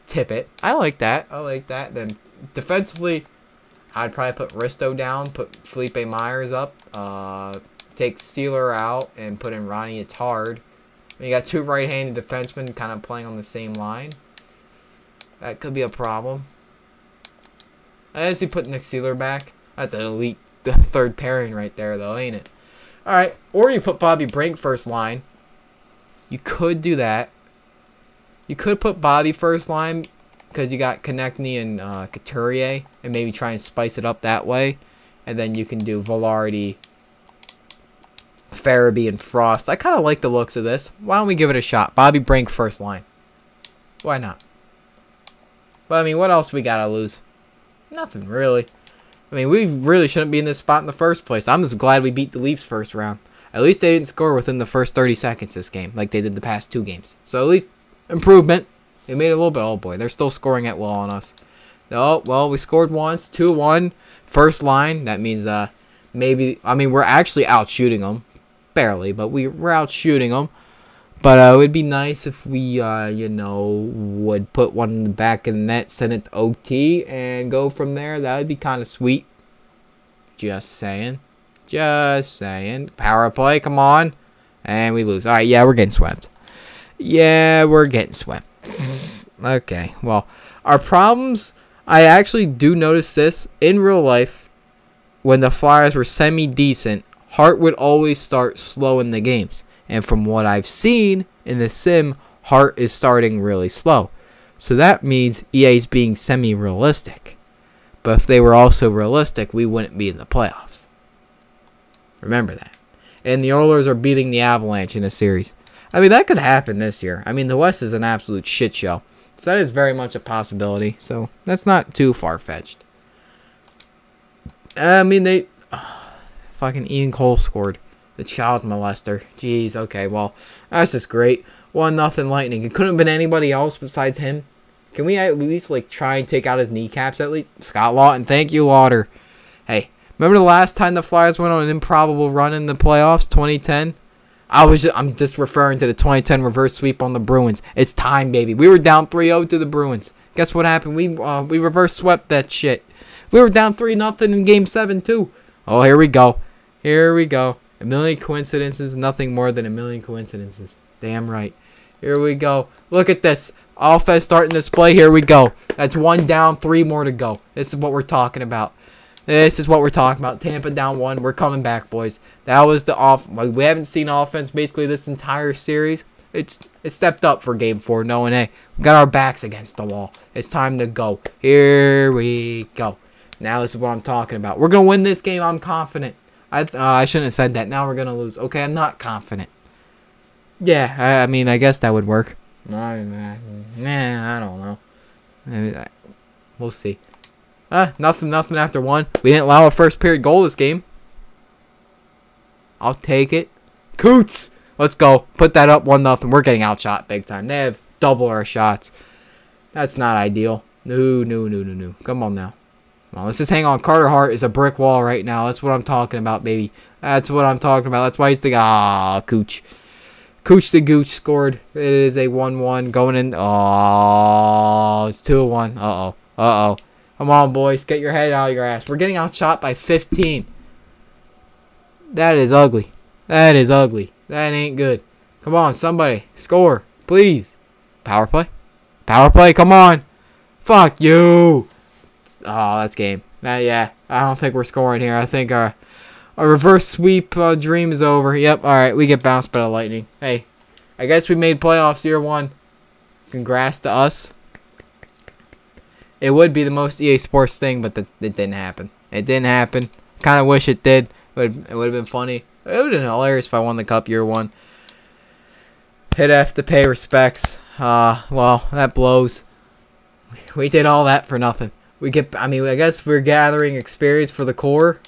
Tippett. I like that. I like that. Then defensively, I'd probably put Risto down, put Philippe Myers up, uh, take Seeler out, and put in Ronnie Attard. You got two right-handed defensemen kind of playing on the same line. That could be a problem. I guess you put Nick Seeler back. That's an elite [laughs] third pairing right there, though, ain't it? All right, or you put Bobby Brink first line. You could do that. You could put Bobby first line because you got Konecny and uh, Couturier, and maybe try and spice it up that way. And then you can do Vilardi, Farabee, and Frost. I kind of like the looks of this. Why don't we give it a shot? Bobby Brink first line. Why not? But, I mean, what else we got to lose? Nothing, really. I mean, we really shouldn't be in this spot in the first place. I'm just glad we beat the Leafs first round. At least they didn't score within the first 30 seconds this game, like they did the past two games. So at least improvement. They made a little bit. Oh boy, they're still scoring at will on us. Oh well, we scored once, two one, first line. That means uh maybe I mean we're actually out shooting them, barely, but we we're out shooting them. But uh, it would be nice if we uh you know would put one in the back of the net, send it to OT, and go from there. That would be kind of sweet. Just saying. Just saying. Power play, come on. And we lose. All right, yeah, we're getting swept. Yeah, we're getting swept. [clears throat] Okay, well, our problems. I actually do notice this in real life. When the Flyers were semi decent, Hart would always start slow in the games. And from what I've seen in the sim, Hart is starting really slow. So that means EA is being semi realistic. But if they were also realistic, we wouldn't be in the playoffs. Remember that. And the Oilers are beating the Avalanche in a series. I mean, that could happen this year. I mean, the West is an absolute shit show. So that is very much a possibility. So that's not too far fetched. I mean, they. Oh, [sighs] fucking Ian Cole scored. The child molester. Jeez, okay, well, that's just great. 1 nothing Lightning. It couldn't have been anybody else besides him. Can we at least, like, try and take out his kneecaps at least? Scott Laughton. Thank you, Lauder. Hey, remember the last time the Flyers went on an improbable run in the playoffs? 2010? I was just, I'm just referring to the 2010 reverse sweep on the Bruins. It's time, baby. We were down 3-0 to the Bruins. Guess what happened? We uh, we reverse swept that shit. We were down 3 nothing in game 7 too. Oh, here we go. Here we go. A million coincidences, nothing more than a million coincidences. Damn right. Here we go. Look at this. Offense starting to display. Here we go. That's one down, three more to go. This is what we're talking about. This is what we're talking about. Tampa down one. We're coming back, boys. That was the off. We haven't seen offense basically this entire series. It's it stepped up for game four, No knowing hey, we got our backs against the wall. It's time to go. Here we go. Now this is what I'm talking about. We're gonna win this game. I'm confident. I uh, I shouldn't have said that. Now we're gonna lose. Okay, I'm not confident. Yeah, I, I mean, I guess that would work. Nah, I don't know. Maybe We'll see. Uh, nothing, nothing after one. We didn't allow a first period goal this game. I'll take it. Coots! Let's go. Put that up one nothing. We're getting outshot big time. They have double our shots. That's not ideal. No, no, no, no, no. Come on now. Well, let's just hang on. Carter Hart is a brick wall right now. That's what I'm talking about, baby. That's what I'm talking about. That's why he's the ah Cooch. Cooch the Gooch scored. It is a 1-1 going in. Oh, it's 2-1. Uh-oh. Uh-oh. Come on, boys. Get your head out of your ass. We're getting outshot by 15. That is ugly. That is ugly. That ain't good. Come on, somebody. Score. Please. Power play? Power play. Come on. Fuck you. Oh, that's game. Uh, yeah. I don't think we're scoring here. I think our, our reverse sweep uh, dream is over. Yep. All right. We get bounced by the lightning. Hey. I guess we made playoffs year one. Congrats to us. It would be the most EA Sports thing, but the, it didn't happen. It didn't happen. Kind of wish it did. It would have been funny. It would have been hilarious if I won the cup year one. Hit F to pay respects. Uh, well, that blows. We did all that for nothing. We get, I mean, I guess we're gathering experience for the core.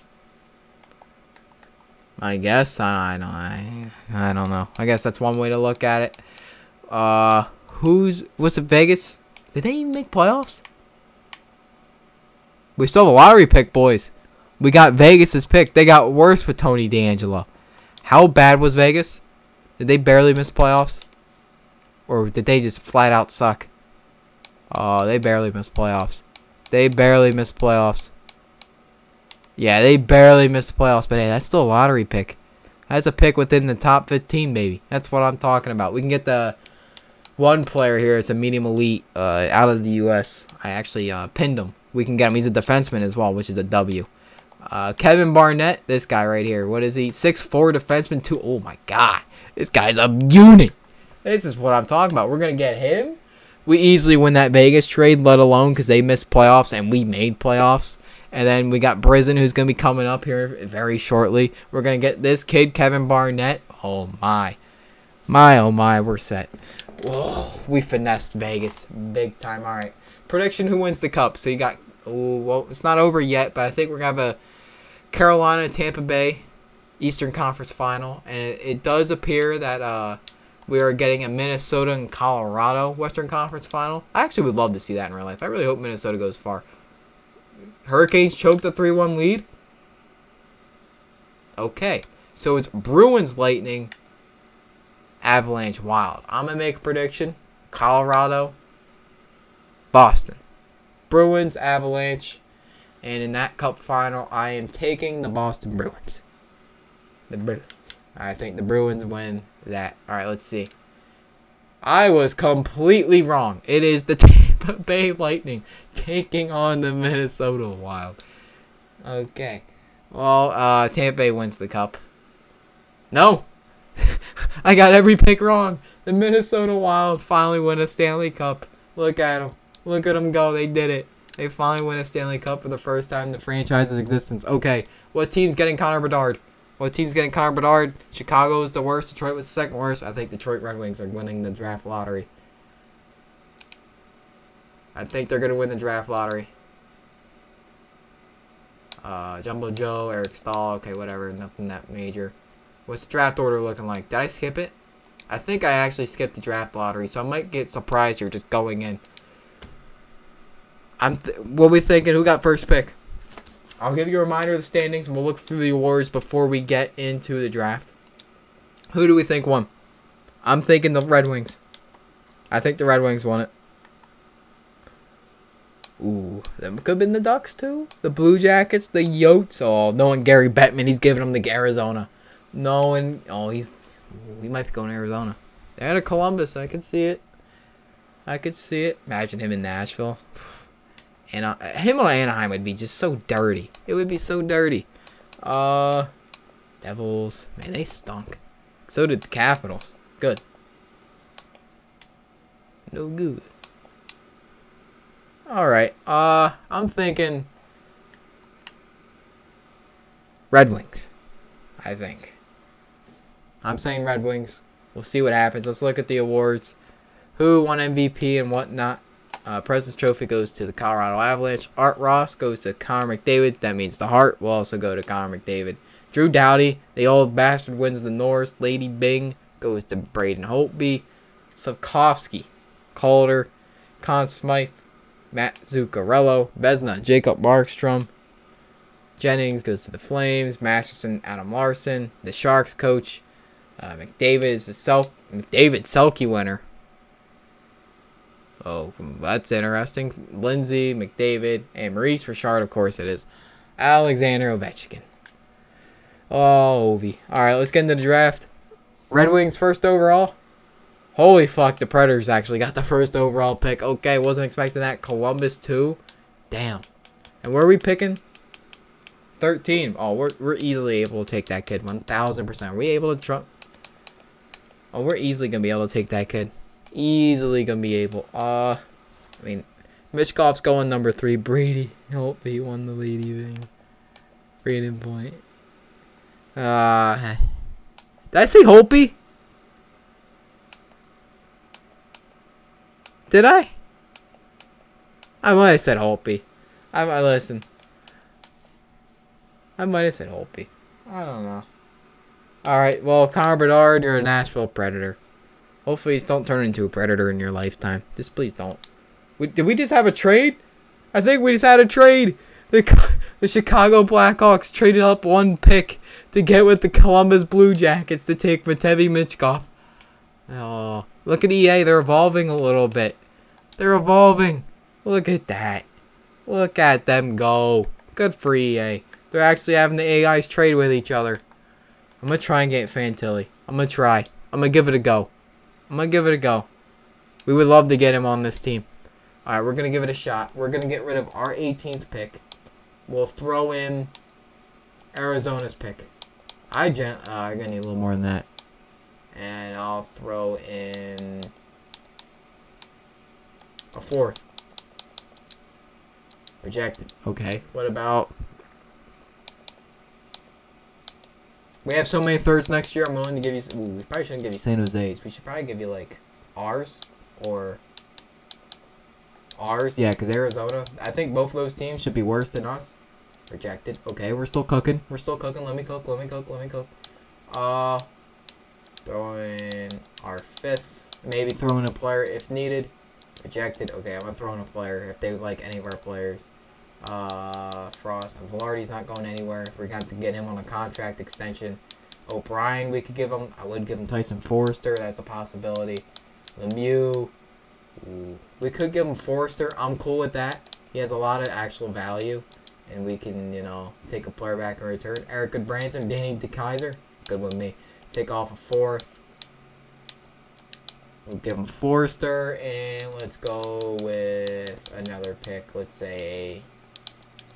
I guess. I, I don't, I, I don't know. I guess that's one way to look at it. Uh, who's, what's it, Vegas? Did they even make playoffs? We still have a lottery pick, boys. We got Vegas's pick. They got worse with Tony DeAngelo. How bad was Vegas? Did they barely miss playoffs? Or did they just flat out suck? Oh, they barely missed playoffs. They barely missed playoffs. Yeah, they barely missed playoffs, but hey, that's still a lottery pick. That's a pick within the top 15, baby. That's what I'm talking about. We can get the one player here. It's a medium elite uh, out of the U.S. I actually uh, pinned him. We can get him. He's a defenseman as well, which is a W. Uh, Kevin Barnett, this guy right here. What is he? Six four defenseman, two. Oh my god, this guy's a unit. This is what I'm talking about. We're gonna get him. We easily win that Vegas trade, let alone because they missed playoffs and we made playoffs. And then we got Brisson, who's gonna be coming up here very shortly. We're gonna get this kid, Kevin Barnett. Oh my, my oh my, we're set. Whoa, we finessed Vegas big time. All right, prediction: Who wins the cup? So you got. Oh well, it's not over yet, but I think we're gonna have a Carolina, Tampa Bay, Eastern Conference Final, and it, it does appear that uh, we are getting a Minnesota and Colorado Western Conference Final. I actually would love to see that in real life. I really hope Minnesota goes far. Hurricanes choked the 3 1 lead. Okay, so it's Bruins Lightning, Avalanche Wild. I'm going to make a prediction Colorado, Boston. Bruins, Avalanche, and in that cup final, I am taking the Boston Bruins. The Bruins. I think the Bruins win that. All right, let's see. I was completely wrong. It is the [laughs] Tampa Bay Lightning taking on the Minnesota Wild. Okay. Well, uh, Tampa Bay wins the cup. No. [laughs] I got every pick wrong. The Minnesota Wild finally win a Stanley Cup. Look at them. Look at them go. They did it. They finally win a Stanley Cup for the first time in the franchise's existence. Okay, what team's getting Connor Bedard? What team's getting Connor Bedard? Chicago is the worst. Detroit was the second worst. I think Detroit Red Wings are winning the draft lottery. I think they're going to win the draft lottery. Uh, Jumbo Joe, Eric Staal. Okay, whatever. Nothing that major. What's the draft order looking like? Did I skip it? I think I actually skipped the draft lottery, so I might get surprised here just going in. I'm th- what we thinking? Who got first pick? I'll give you a reminder of the standings, and we'll look through the awards before we get into the draft. Who do we think won? I'm thinking the Red Wings. I think the Red Wings won it. Ooh, them could have been the Ducks too. The Blue Jackets, the Yotes. Oh, knowing Gary Bettman, he's giving them the Arizona. knowing, oh, he's, we might be going to Arizona. They're to Columbus. I can see it. I could see it. Imagine him in Nashville. And uh, him on Anaheim would be just so dirty. It would be so dirty. Uh, Devils. Man, they stunk. So did the Capitals. Good. No good. Alright. Uh, I'm thinking Red Wings. I think. I'm saying Red Wings. We'll see what happens. Let's look at the awards. Who won MVP and whatnot. Uh, President's Trophy goes to the Colorado Avalanche. Art Ross goes to Connor McDavid. That means the Hart will also go to Connor McDavid. Drew Doughty, the old bastard, wins the Norris. Lady Byng goes to Braden Holtby. Savkovsky, Calder, Conn Smythe, Matt Zuccarello, Vezina, Jacob Markstrom. Jennings goes to the Flames. Masterton, Adam Larsson. The Sharks coach. Uh, McDavid is the Sel- McDavid Selke winner. Oh, that's interesting. Lindsay, McDavid, and Maurice Richard, of course it is. Alexander Ovechkin. Oh, Ovi. Alright, let's get into the draft. Red Wings first overall. Holy fuck, the Predators actually got the first overall pick. Okay, wasn't expecting that. Columbus, too. Damn. And where are we picking? 13. Oh, we're, we're easily able to take that kid. 1,000%. Are we able to trump? Oh, we're easily going to be able to take that kid. Easily going to be able. Uh, I mean, Michkov's going number three. Brady. Hope he won the lady thing. Brayden Point. Uh, did I say Holtby? Did I? I might have said Holtby. I might listen. I might have said Holtby. I don't know. Alright, well, Connor Bedard, you're a Nashville Predator. Hopefully, don't turn into a Predator in your lifetime. Just please don't. We, did we just have a trade? I think we just had a trade. The, [laughs] the Chicago Blackhawks traded up one pick to get with the Columbus Blue Jackets to take Matvei Michkov. Oh, look at EA. They're evolving a little bit. They're evolving. Look at that. Look at them go. Good for EA. They're actually having the AIs trade with each other. I'm going to try and get Fantilli. I'm going to try. I'm going to give it a go. I'm going to give it a go. We would love to get him on this team. All right, we're going to give it a shot. We're going to get rid of our 18th pick. We'll throw in Arizona's pick. I gen uh, I'm going to need a little more than that. And I'll throw in a fourth. Rejected. Okay. What about... We have so many thirds next year. I'm willing to give you... Ooh, we probably shouldn't give you San Jose's. We should probably give you, like, ours. Or... Ours. Yeah, because Arizona. I think both of those teams should be worse than us. Rejected. Okay, we're still cooking. We're still cooking. Let me cook. Let me cook. Let me cook. Uh... Throw in our fifth. Maybe throw in a player if needed. Rejected. Okay, I'm to throw in a player if they like any of our players. Uh, Frost. Vilardi's not going anywhere. We got to get him on a contract extension. O'Brien, we could give him. I would give him Tyson Foerster. That's a possibility. Lemieux. We could give him Foerster. I'm cool with that. He has a lot of actual value. And we can, you know, take a player back in return. Erik Gudbranson, Danny DeKeyser. Good with me. Take off a fourth. We'll give him Forrester. And let's go with another pick. Let's say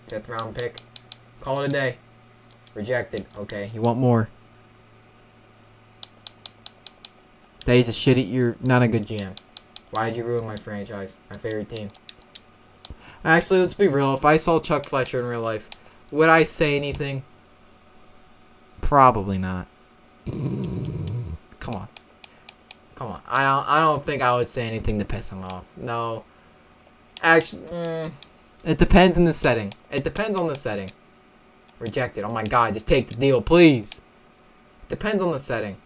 fifth round pick. Call it a day. Rejected. Okay, you want more. Days a shitty. You're not a good GM. Why did you ruin my franchise? My favorite team. Actually, let's be real. If I saw Chuck Fletcher in real life, would I say anything? Probably not. Come on. Come on. I don't. I don't think I would say anything to piss him off. No. Actually, mm, it depends on the setting. It depends on the setting. Rejected. Oh my god, just take the deal, please. It Depends on the setting.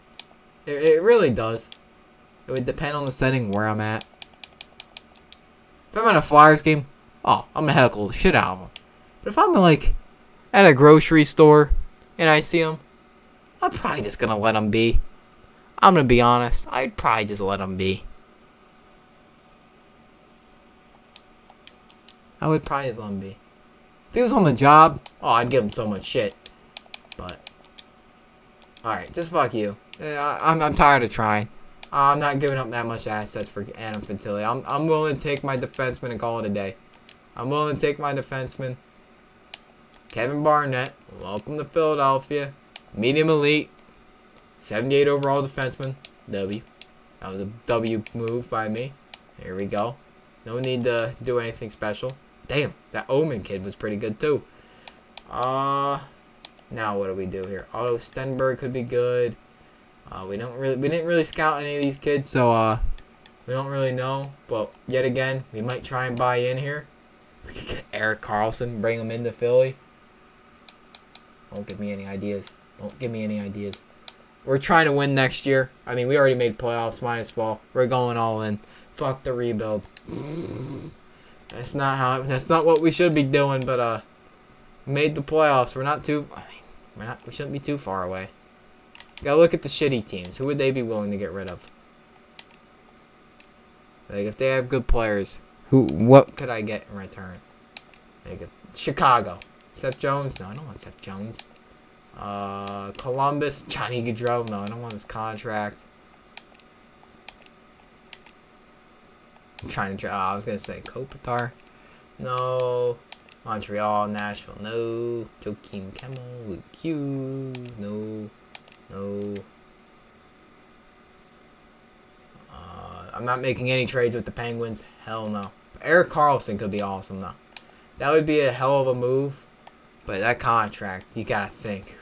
It, it really does. It would depend on the setting where I'm at. If I'm at a Flyers game, oh, I'm gonna heckle the shit out of them. But if I'm like at a grocery store and I see them, I'm probably just gonna let them be. I'm gonna be honest. I'd probably just let them be. I would probably let. If he was on the job, oh, I'd give him so much shit. But All right, just fuck you. I'm I'm tired of trying. I'm not giving up that much assets for Adam Fantilli. I'm I'm willing to take my defenseman and call it a day. I'm willing to take my defenseman. Kevin Barnett, welcome to Philadelphia. Medium elite. 78 overall defenseman. W. That was a W move by me. Here we go. No need to do anything special. Damn, that Omen kid was pretty good too. Uh, now what do we do here? Otto Stenberg could be good. Uh, we don't really, we didn't really scout any of these kids, so uh, we don't really know. But yet again, we might try and buy in here. We could get Erik Karlsson, bring him into Philly. Don't give me any ideas. Don't give me any ideas. We're trying to win next year. I mean, we already made playoffs minus ball. We're going all in. Fuck the rebuild. That's not how. That's not what we should be doing. But uh, made the playoffs. We're not too. I mean, we're not. We shouldn't be too far away. Gotta look at the shitty teams. Who would they be willing to get rid of? Like if they have good players, who? What could I get in return? Like if, Chicago. Seth Jones? No, I don't want Seth Jones. Uh, Columbus. Johnny Gaudreau? No, I don't want his contract. Trying to. Oh, I was gonna say Kopitar. No. Montreal, Nashville. No. Joakim Kemell. Luke Hughes. No. No. Uh, I'm not making any trades with the Penguins. Hell no. Erik Karlsson could be awesome though. That would be a hell of a move. But that contract, you gotta think.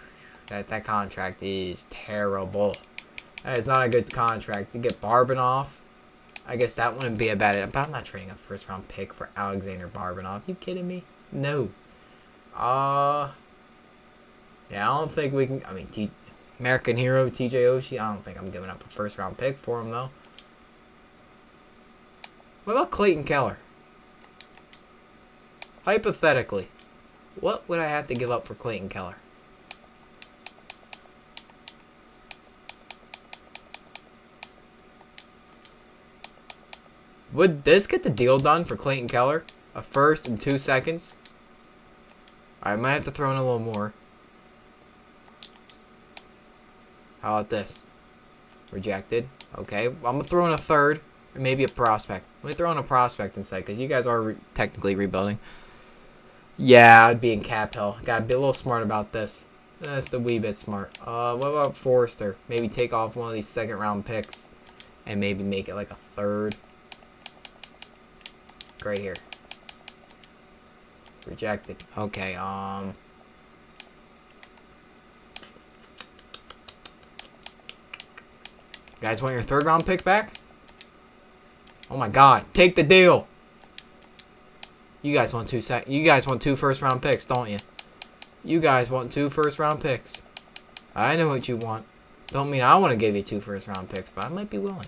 That that contract is terrible. That is not a good contract. To get Barabanov, I guess that wouldn't be a bad. But I'm not trading a first round pick for Alexander Barabanov. You kidding me? No. Uh. Yeah, I don't think we can. I mean, T, American hero TJ Oshie. I don't think I'm giving up a first round pick for him though. What about Clayton Keller? Hypothetically, what would I have to give up for Clayton Keller? Would this get the deal done for Clayton Keller? A first and two seconds? I might have to throw in a little more. How about this? Rejected. Okay, I'm gonna throw in a third, and maybe a prospect. Let me throw in a prospect instead, because you guys are re technically rebuilding. Yeah, I'd be in cap hell. Gotta be a little smart about this. That's the wee bit smart. Uh, what about Foerster? Maybe take off one of these second round picks, and maybe make it like a third. Right here. Rejected. Okay, um... You guys want your third round pick back? Oh my god, take the deal! You guys want two sec you guys want two first round picks, don't you? You guys want two first round picks. I know what you want. Don't mean I want to give you two first round picks, but I might be willing.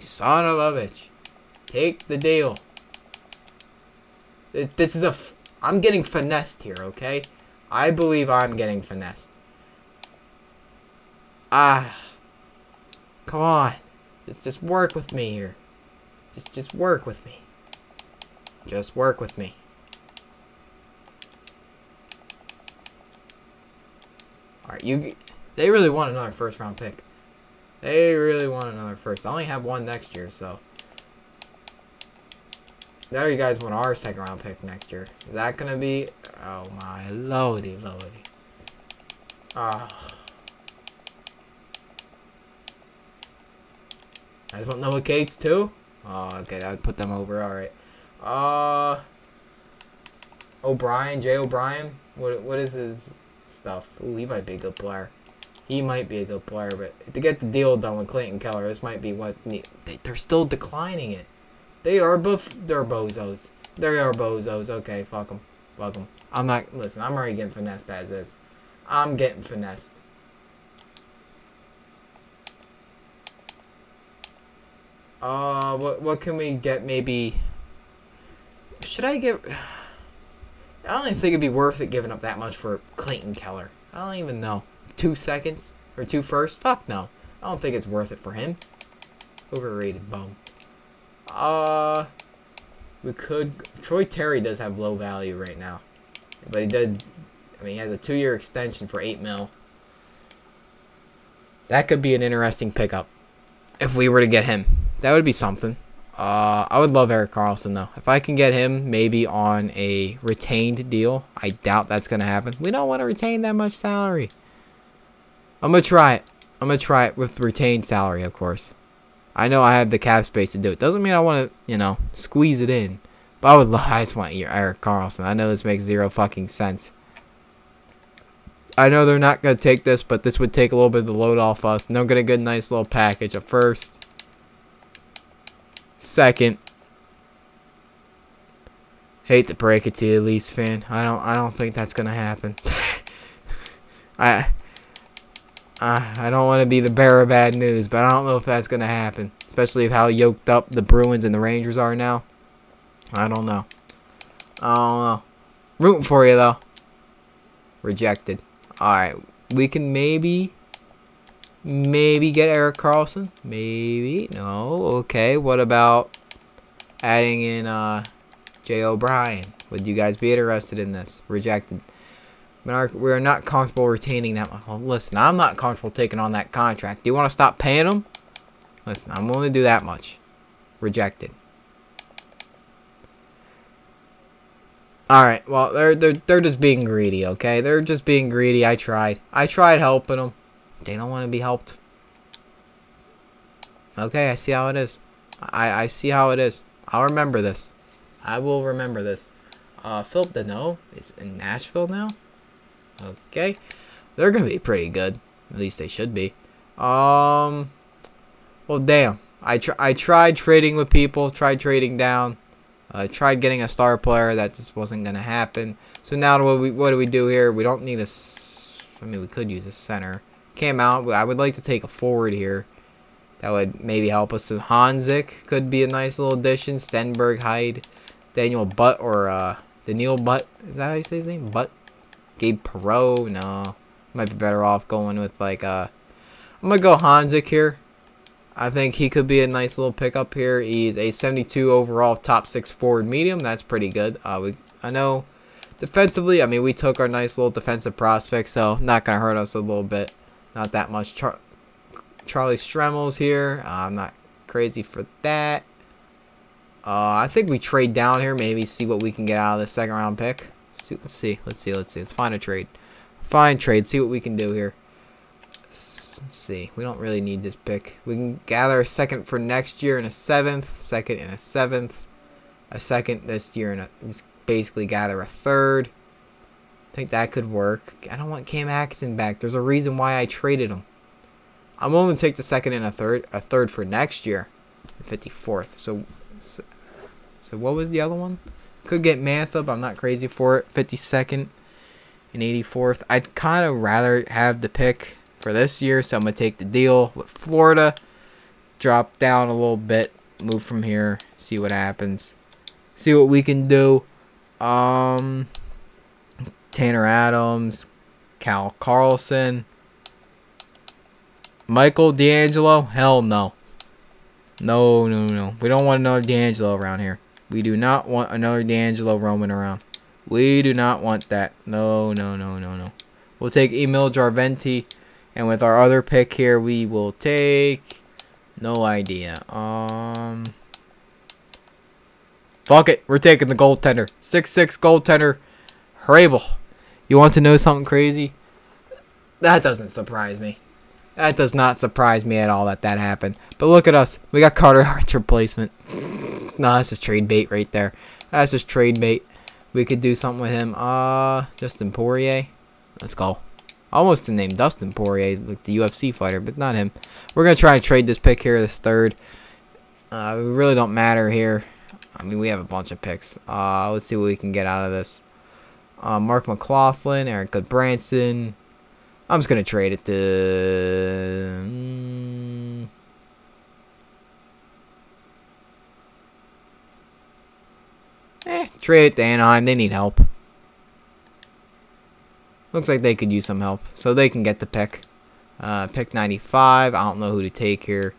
Son of a bitch. Take the deal. This, this is a. F I'm getting finessed here, okay? I believe I'm getting finessed. Ah. Come on. Just, just work with me here. Just, just work with me. Just work with me. Alright, you... They really want another first round pick. They really want another first. I only have one next year, so. Now you guys want our second round pick next year. Is that gonna be oh my lordy lordy. Ah. I just want Noah Cates too? Oh, okay, that would put them over. Alright. Uh O'Brien, Jay O'Brien. What what is his stuff? Ooh, he might be a good player he might be a good player, but to get the deal done with Clayton Keller, this might be what they, they're still declining it. They are buff. They're bozos. They are bozos. Okay, fuck them. Fuck them. I'm not. Listen, I'm already getting finessed as is. I'm getting finessed. Uh, what what can we get? Maybe. Should I get? I don't even think it'd be worth it giving up that much for Clayton Keller. I don't even know two seconds or two first? Fuck no. I don't think it's worth it for him. Overrated bum. Uh, we could. Troy Terry does have low value right now. But he did. I mean, he has a two-year extension for eight mil. That could be an interesting pickup if we were to get him. That would be something. Uh, I would love Erik Karlsson though. If I can get him maybe on a retained deal, I doubt that's gonna happen. We don't want to retain that much salary. I'm gonna try it. I'm gonna try it with retained salary, of course. I know I have the cap space to do it. Doesn't mean I want to, you know, squeeze it in. But I would [laughs] love, I just want Erik Karlsson. I know this makes zero fucking sense. I know they're not going to take this, but this would take a little bit of the load off us. And to get a good, nice little package at first. Second. Hate to break it to you, Leafs fan. I don't I don't think that's going to happen. [laughs] I uh, I don't want to be the bearer of bad news, but I don't know if that's going to happen. Especially how yoked up the Bruins and the Rangers are now. I don't know. I don't know. Rooting for you, though. Rejected. Alright. We can maybe... Maybe get Erik Karlsson. Maybe. No. Okay. What about adding in uh, Jay O'Brien? Would you guys be interested in this? Rejected. We're not comfortable retaining that. Well, listen, I'm not comfortable taking on that contract. Do you want to stop paying them? Listen, I'm willing to do that much. Rejected. Alright, well, they're, they're, they're just being greedy, okay? They're just being greedy. I tried. I tried helping them. They don't want to be helped. Okay, I see how it is. I, I see how it is. I'll remember this. I will remember this. Uh, Phillip Danault is in Nashville now? Okay. They're going to be pretty good. At least they should be. Um, well, damn. I, tr I tried trading with people, tried trading down. I uh, tried getting a star player. That just wasn't going to happen. So now what, we, what do we do here? We don't need a... I mean, we could use a center. Came out. I would like to take a forward here. That would maybe help us. So Honzek could be a nice little addition. Stenberg, Heidt, Daniel Butt, or uh, Daniel Butt. Is that how you say his name? Butt? Gabe Perreault? No. Might be better off going with like uh I'm gonna go Honzek here. I think he could be a nice little pickup here. He's a 72 overall top six forward medium. That's pretty good. Uh, we I know defensively. I mean, we took our nice little defensive prospect, so not gonna hurt us a little bit. Not that much. Char Charlie Stramel's here. Uh, I'm not crazy for that. Uh, I think we trade down here. Maybe see what we can get out of the second round pick see, let's see, let's see, let's see. Let's find a trade. Find trade. See what we can do here. Let's, see. We don't really need this pick. We can gather a second for next year and a seventh, second and a seventh, a second this year and a, basically gather a third. I think that could work. I don't want Cam Atkinson back. There's a reason why I traded him. I'm willing to take the second and a third, a third for next year, the 54th. So, so, so what was the other one? Could get Mantha, but I'm not crazy for it. 52nd and 84th. I'd kind of rather have the pick for this year, so I'm going to take the deal with Florida. Drop down a little bit. Move from here. See what happens. See what we can do. Um, Tanner Adams. Cal Carlson. Michael DeAngelo? Hell no. No, no, no. We don't want another DeAngelo around here. We do not want another DeAngelo roaming around. We do not want that. No, no, no, no, no. We'll take Emil Jarventie. And with our other pick here, we will take... No idea. Um... Fuck it. We're taking the goaltender. 6'6 goaltender. Hrabel. You want to know something crazy? That doesn't surprise me. That does not surprise me at all that that happened. But look at us. We got Carter [laughs] Hart's replacement. no, that's just trade bait right there. That's just trade bait. We could do something with him. Uh, Justin Poirier. Let's go. Almost to name Dustin Poirier, like the UFC fighter, but not him. We're going to try and trade this pick here, this third. Uh, we really don't matter here. I mean, we have a bunch of picks. Uh, let's see what we can get out of this. Uh, Mark McLaughlin, Erik Gudbranson, I'm just going to trade it to... Mm, eh, trade it to Anaheim. They need help. Looks like they could use some help. So they can get the pick. Uh, pick 95. I don't know who to take here.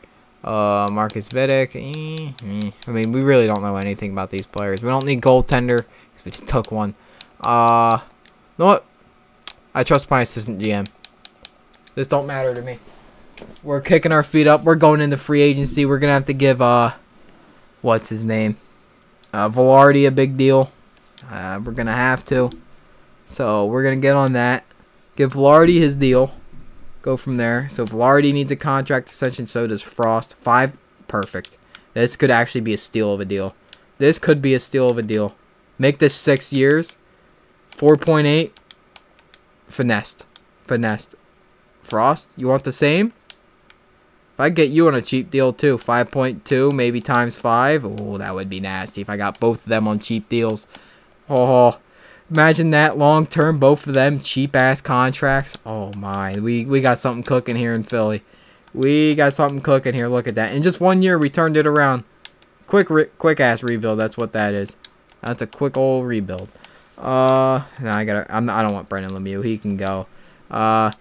Uh, Marcus Vidic. Eh, eh. I mean, we really don't know anything about these players. We don't need goaltender. We just took one. Uh, know what? I trust my assistant GM. This don't matter to me. We're kicking our feet up. We're going into free agency. We're gonna have to give uh, what's his name, uh, Vilardi a big deal. Uh, we're gonna have to. So we're gonna get on that. Give Vilardi his deal. Go from there. So Vilardi needs a contract extension. So does Frost. Five, perfect. This could actually be a steal of a deal. This could be a steal of a deal. Make this six years. 4.8. Finessed. Finessed. Frost, you want the same? If I get you on a cheap deal too, 5.2, maybe times 5. Oh, that would be nasty if I got both of them on cheap deals. Oh, imagine that long term, both of them cheap ass contracts. Oh my, we, we got something cooking here in Philly. We got something cooking here. Look at that. In just one year, we turned it around. Quick, quick ass rebuild. That's what that is. That's a quick old rebuild. Uh, no, I gotta. I'm. I don't want Brendan Lemieux. He can go. Uh,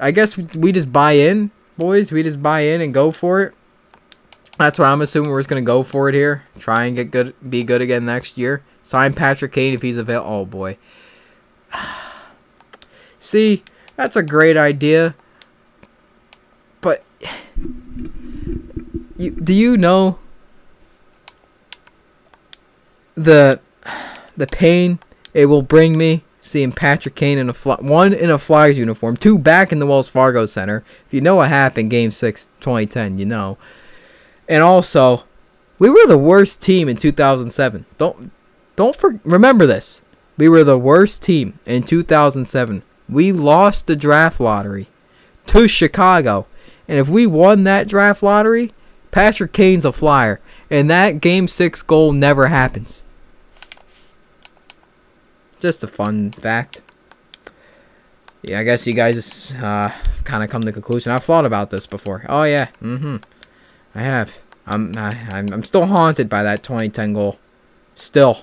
I guess we just buy in, boys. We just buy in and go for it. That's what I'm assuming we're just gonna go for it here. Try and get good, be good again next year. Sign Patrick Kane if he's available. Oh boy. [sighs] See, that's a great idea. But [sighs] you do you know the the pain it will bring me seeing Patrick Kane in a fly, one in a Flyers uniform, two back in the Wells Fargo Center. If you know what happened Game 6 2010, you know. And also, we were the worst team in 2007. Don't don't for, remember this. We were the worst team in 2007. We lost the draft lottery to Chicago. And if we won that draft lottery, Patrick Kane's a flyer. And that game six goal never happens. Just a fun fact. Yeah, I guess you guys uh, kind of come to the conclusion. I've thought about this before. Oh yeah, mm-hmm. I have. I'm I, I'm I'm still haunted by that 2010 goal. Still.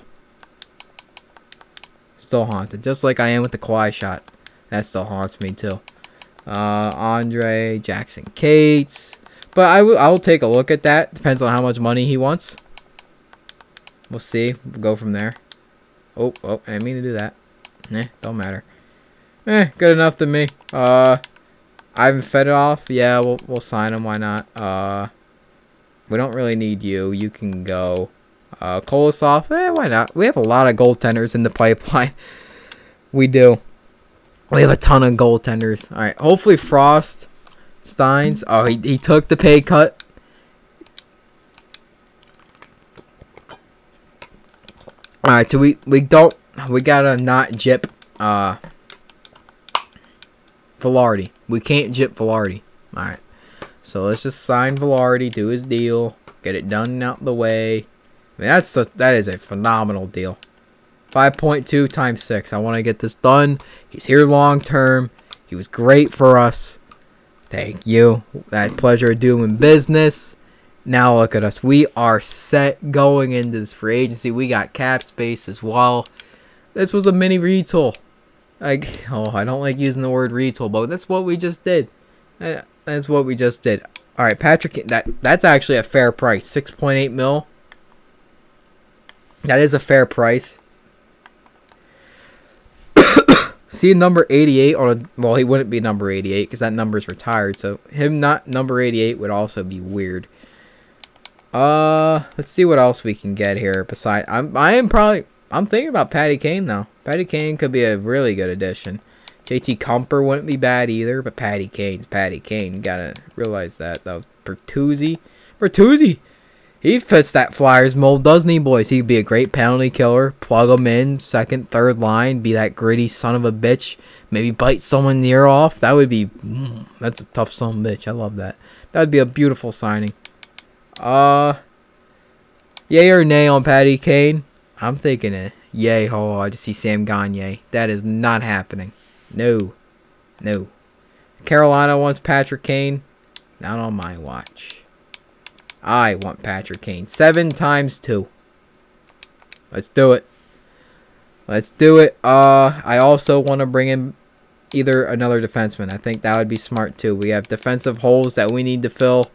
Still haunted, just like I am with the Kawhi shot. That still haunts me too uh, Andre Jackson Cates. But I will I will take a look at that. Depends on how much money he wants. We'll see. We'll go from there. Oh, oh, I didn't mean to do that. Eh, don't matter. Eh, good enough to me. Uh, Ivan Fedotov. Yeah, we'll we'll sign him. Why not? Uh, we don't really need you. You can go. Uh, Kolosov. Eh, why not? We have a lot of goaltenders in the pipeline. [laughs] we do. We have a ton of goaltenders. All right. Hopefully Frost, Steins. Oh, he, he took the pay cut. All right. So we we don't we gotta not jip uh Vilardi. We can't jip Vilardi. All right. So let's just sign Vilardi, do his deal, get it done out the way. I mean, that's a, that is a phenomenal deal. 5.2 times 6. I want to get this done. He's here long term. He was great for us. Thank you. That pleasure of doing business. Now look at us. We are set going into this free agency. We got cap space as well. This was a mini retool. Like, [laughs] oh, I don't like using the word retool, but that's what we just did. Uh, that's what we just did. All right, Patrick. That that's actually a fair price. 6.8 mil. That is a fair price. [coughs] See number 88 on a well, he wouldn't be number 88 because that number is retired. So him not number 88 would also be weird. Uh, let's see what else we can get here. Besides, I'm I am probably I'm thinking about Patty Kane though. Patty Kane could be a really good addition. JT Compher wouldn't be bad either, but Patty Kane's Patty Kane. You gotta realize that though. Bertuzzi, Bertuzzi, he fits that Flyers mold, doesn't he, boys? He'd be a great penalty killer. Plug him in, second, third line. Be that gritty son of a bitch. Maybe bite someone near off. That would be... Mm, that's a tough son of a bitch. I love that. That would be a beautiful signing. Uh... Yay or nay on Patty Kane? I'm thinking it. Yay. Oh, I just see Sam Gagner. That is not happening. No. No. Carolina wants Patrick Kane. Not on my watch. I want Patrick Kane. Seven times two. Let's do it. Let's do it. Uh, I also want to bring in either another defenseman. I think that would be smart too. We have defensive holes that we need to fill.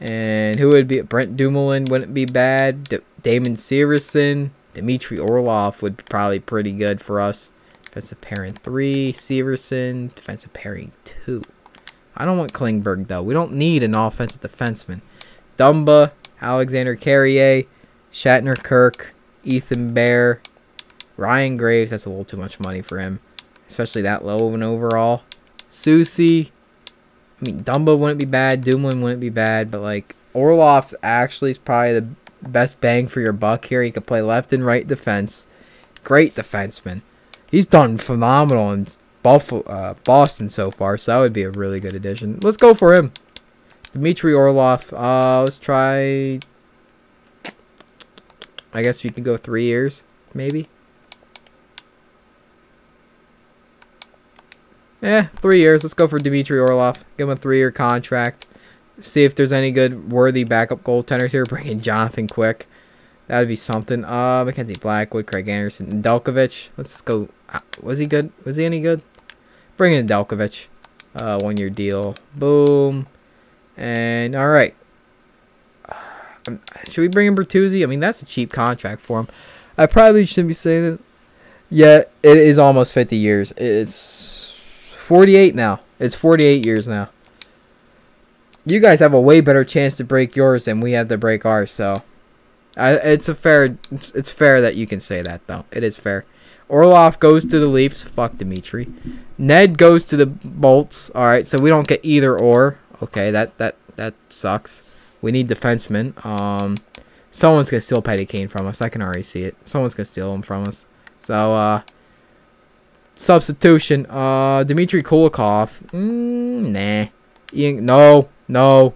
And who would be Brent Dumoulin wouldn't be bad. D Damon Severson, Dmitry Orlov would be probably pretty good for us. Defensive pairing three. Severson. Defensive pairing two. I don't want Klingberg, though. We don't need an offensive defenseman. Dumba. Alexandre Carrier. Shattenkirk. Ethan Bear. Ryan Graves. That's a little too much money for him. Especially that low of an overall. Susie. I mean, Dumbo wouldn't be bad. Dumoulin wouldn't be bad. But, like, Orlov actually is probably the best bang for your buck here. He could play left and right defense. Great defenseman. He's done phenomenal in Buffalo, uh, Boston so far, so that would be a really good addition. Let's go for him. Dmitry Orlov. Uh, let's try. I guess you can go three years, maybe. Yeah, three years. Let's go for Dmitry Orlov. Give him a three-year contract see if there's any good worthy backup goaltenders here. [laughs] Bring in Jonathan Quick. That would be something. Uh, Mackenzie Blackwood, Craig Anderson, Delkovich. Let's just go. Uh, was he good? Was he any good? Bring in Delkovich. Uh, one year deal. Boom. And all right. [sighs] Um, should we bring in Bertuzzi? I mean, that's a cheap contract for him. I probably shouldn't be saying this. Yeah, it is almost 50 years. It's 48 now. It's 48 years now you guys have a way better chance to break yours than we have to break ours. So, I, it's a fair. It's fair that you can say that though. It is fair. Orlov goes to the Leafs. Fuck Dimitri. Ned goes to the Bolts. All right, so we don't get either or. Okay, that that that sucks. We need defensemen. Um, someone's gonna steal Petty Kane from us. I can already see it. Someone's gonna steal him from us. So uh, substitution. Uh, Dmitry Kulikov. Mm, nah. Ian, no. No.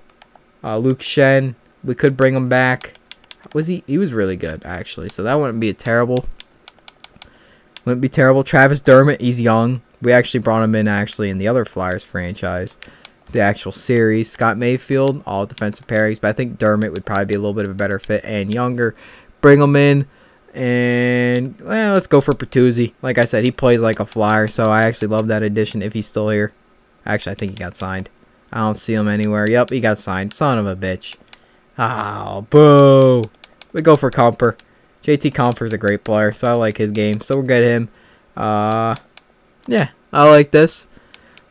Uh, Luke Schenn. We could bring him back. Was he? He was really good, actually. So that wouldn't be a terrible. Wouldn't be terrible. Travis Dermott. He's young. We actually brought him in, actually, in the other Flyers franchise. The actual series. Scott Mayfield. All defensive pairings. But I think Dermott would probably be a little bit of a better fit and younger. Bring him in. And, well, let's go for Bertuzzi. Like I said, he plays like a flyer, so I actually love that addition if he's still here. Actually, I think he got signed. I don't see him anywhere. Yep, he got signed. Son of a bitch. Oh, boo. We go for Compher. JT Compher's a great player, so I like his game. So we'll get him. Uh, yeah, I like this.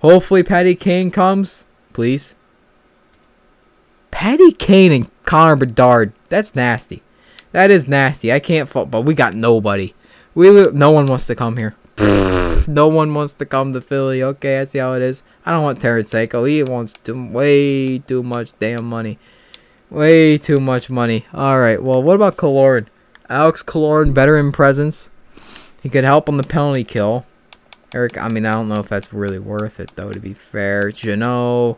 Hopefully Patty Kane comes. Please. Patty Kane and Connor Bedard. That's nasty. That is nasty. I can't fault, but we got nobody. We no one wants to come here. [laughs] no one wants to come to Philly. Okay, I see how it is. I don't want Terrence Tarasenko. He wants too, way too much damn money. Way too much money. Alright, well, what about Killorn? Alex Killorn, veteran presence. He could help on the penalty kill. Eric, I mean, I don't know if that's really worth it, though, to be fair. Janot.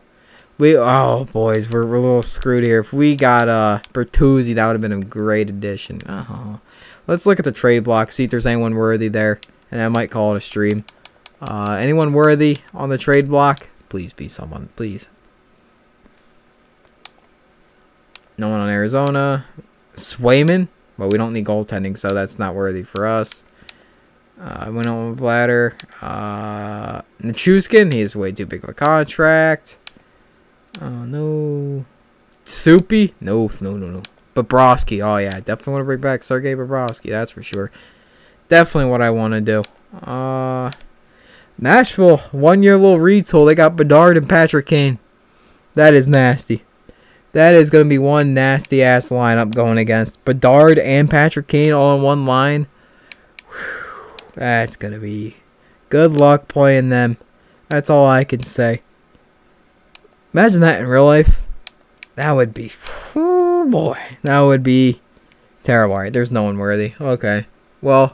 We, oh, boys, we're, we're a little screwed here. If we got uh, Bertuzzi, that would have been a great addition. Uh -huh. Let's look at the trade block, see if there's anyone worthy there and I might call it a stream. Uh, anyone worthy on the trade block? Please be someone, please. No one on Arizona. Swayman, but we don't need goaltending, so that's not worthy for us. Uh, went on with Vladder. Uh, Nichushkin, he has way too big of a contract. Oh, no. Soupy? No, no, no, no. Bobrovsky. Oh, yeah. Definitely want to bring back Sergei Bobrovsky. That's for sure definitely what I want to do. Uh, Nashville, one year little retool. They got Bedard and Patrick Kane. That is nasty. That is going to be one nasty ass lineup going against Bedard and Patrick Kane all in one line. Whew, that's going to be good luck playing them. That's all I can say. Imagine that in real life. That would be, oh boy, that would be terrible. There's no one worthy. Okay, well.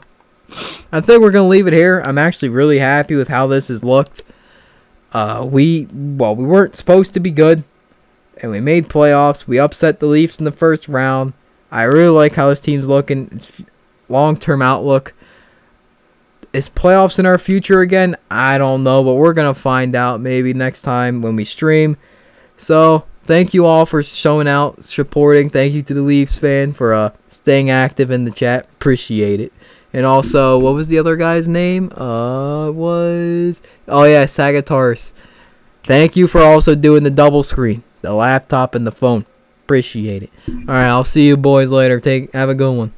I think we're to leave it here. I'm actually really happy with how this has looked. Uh, we, well, we weren't supposed to be good, and we made playoffs. We upset the Leafs in the first round. I really like how this team's looking. It's long-term outlook. Is playoffs in our future again? I don't know, but we're to find out maybe next time when we stream. So, thank you all for showing out, supporting. Thank you to the Leafs fan for uh, staying active in the chat. Appreciate it. And also, what was the other guy's name? Uh, was oh yeah, Sagatars. Thank you for also doing the double screen, the laptop and the phone. Appreciate it. All right, I'll see you boys later. Take have a good one.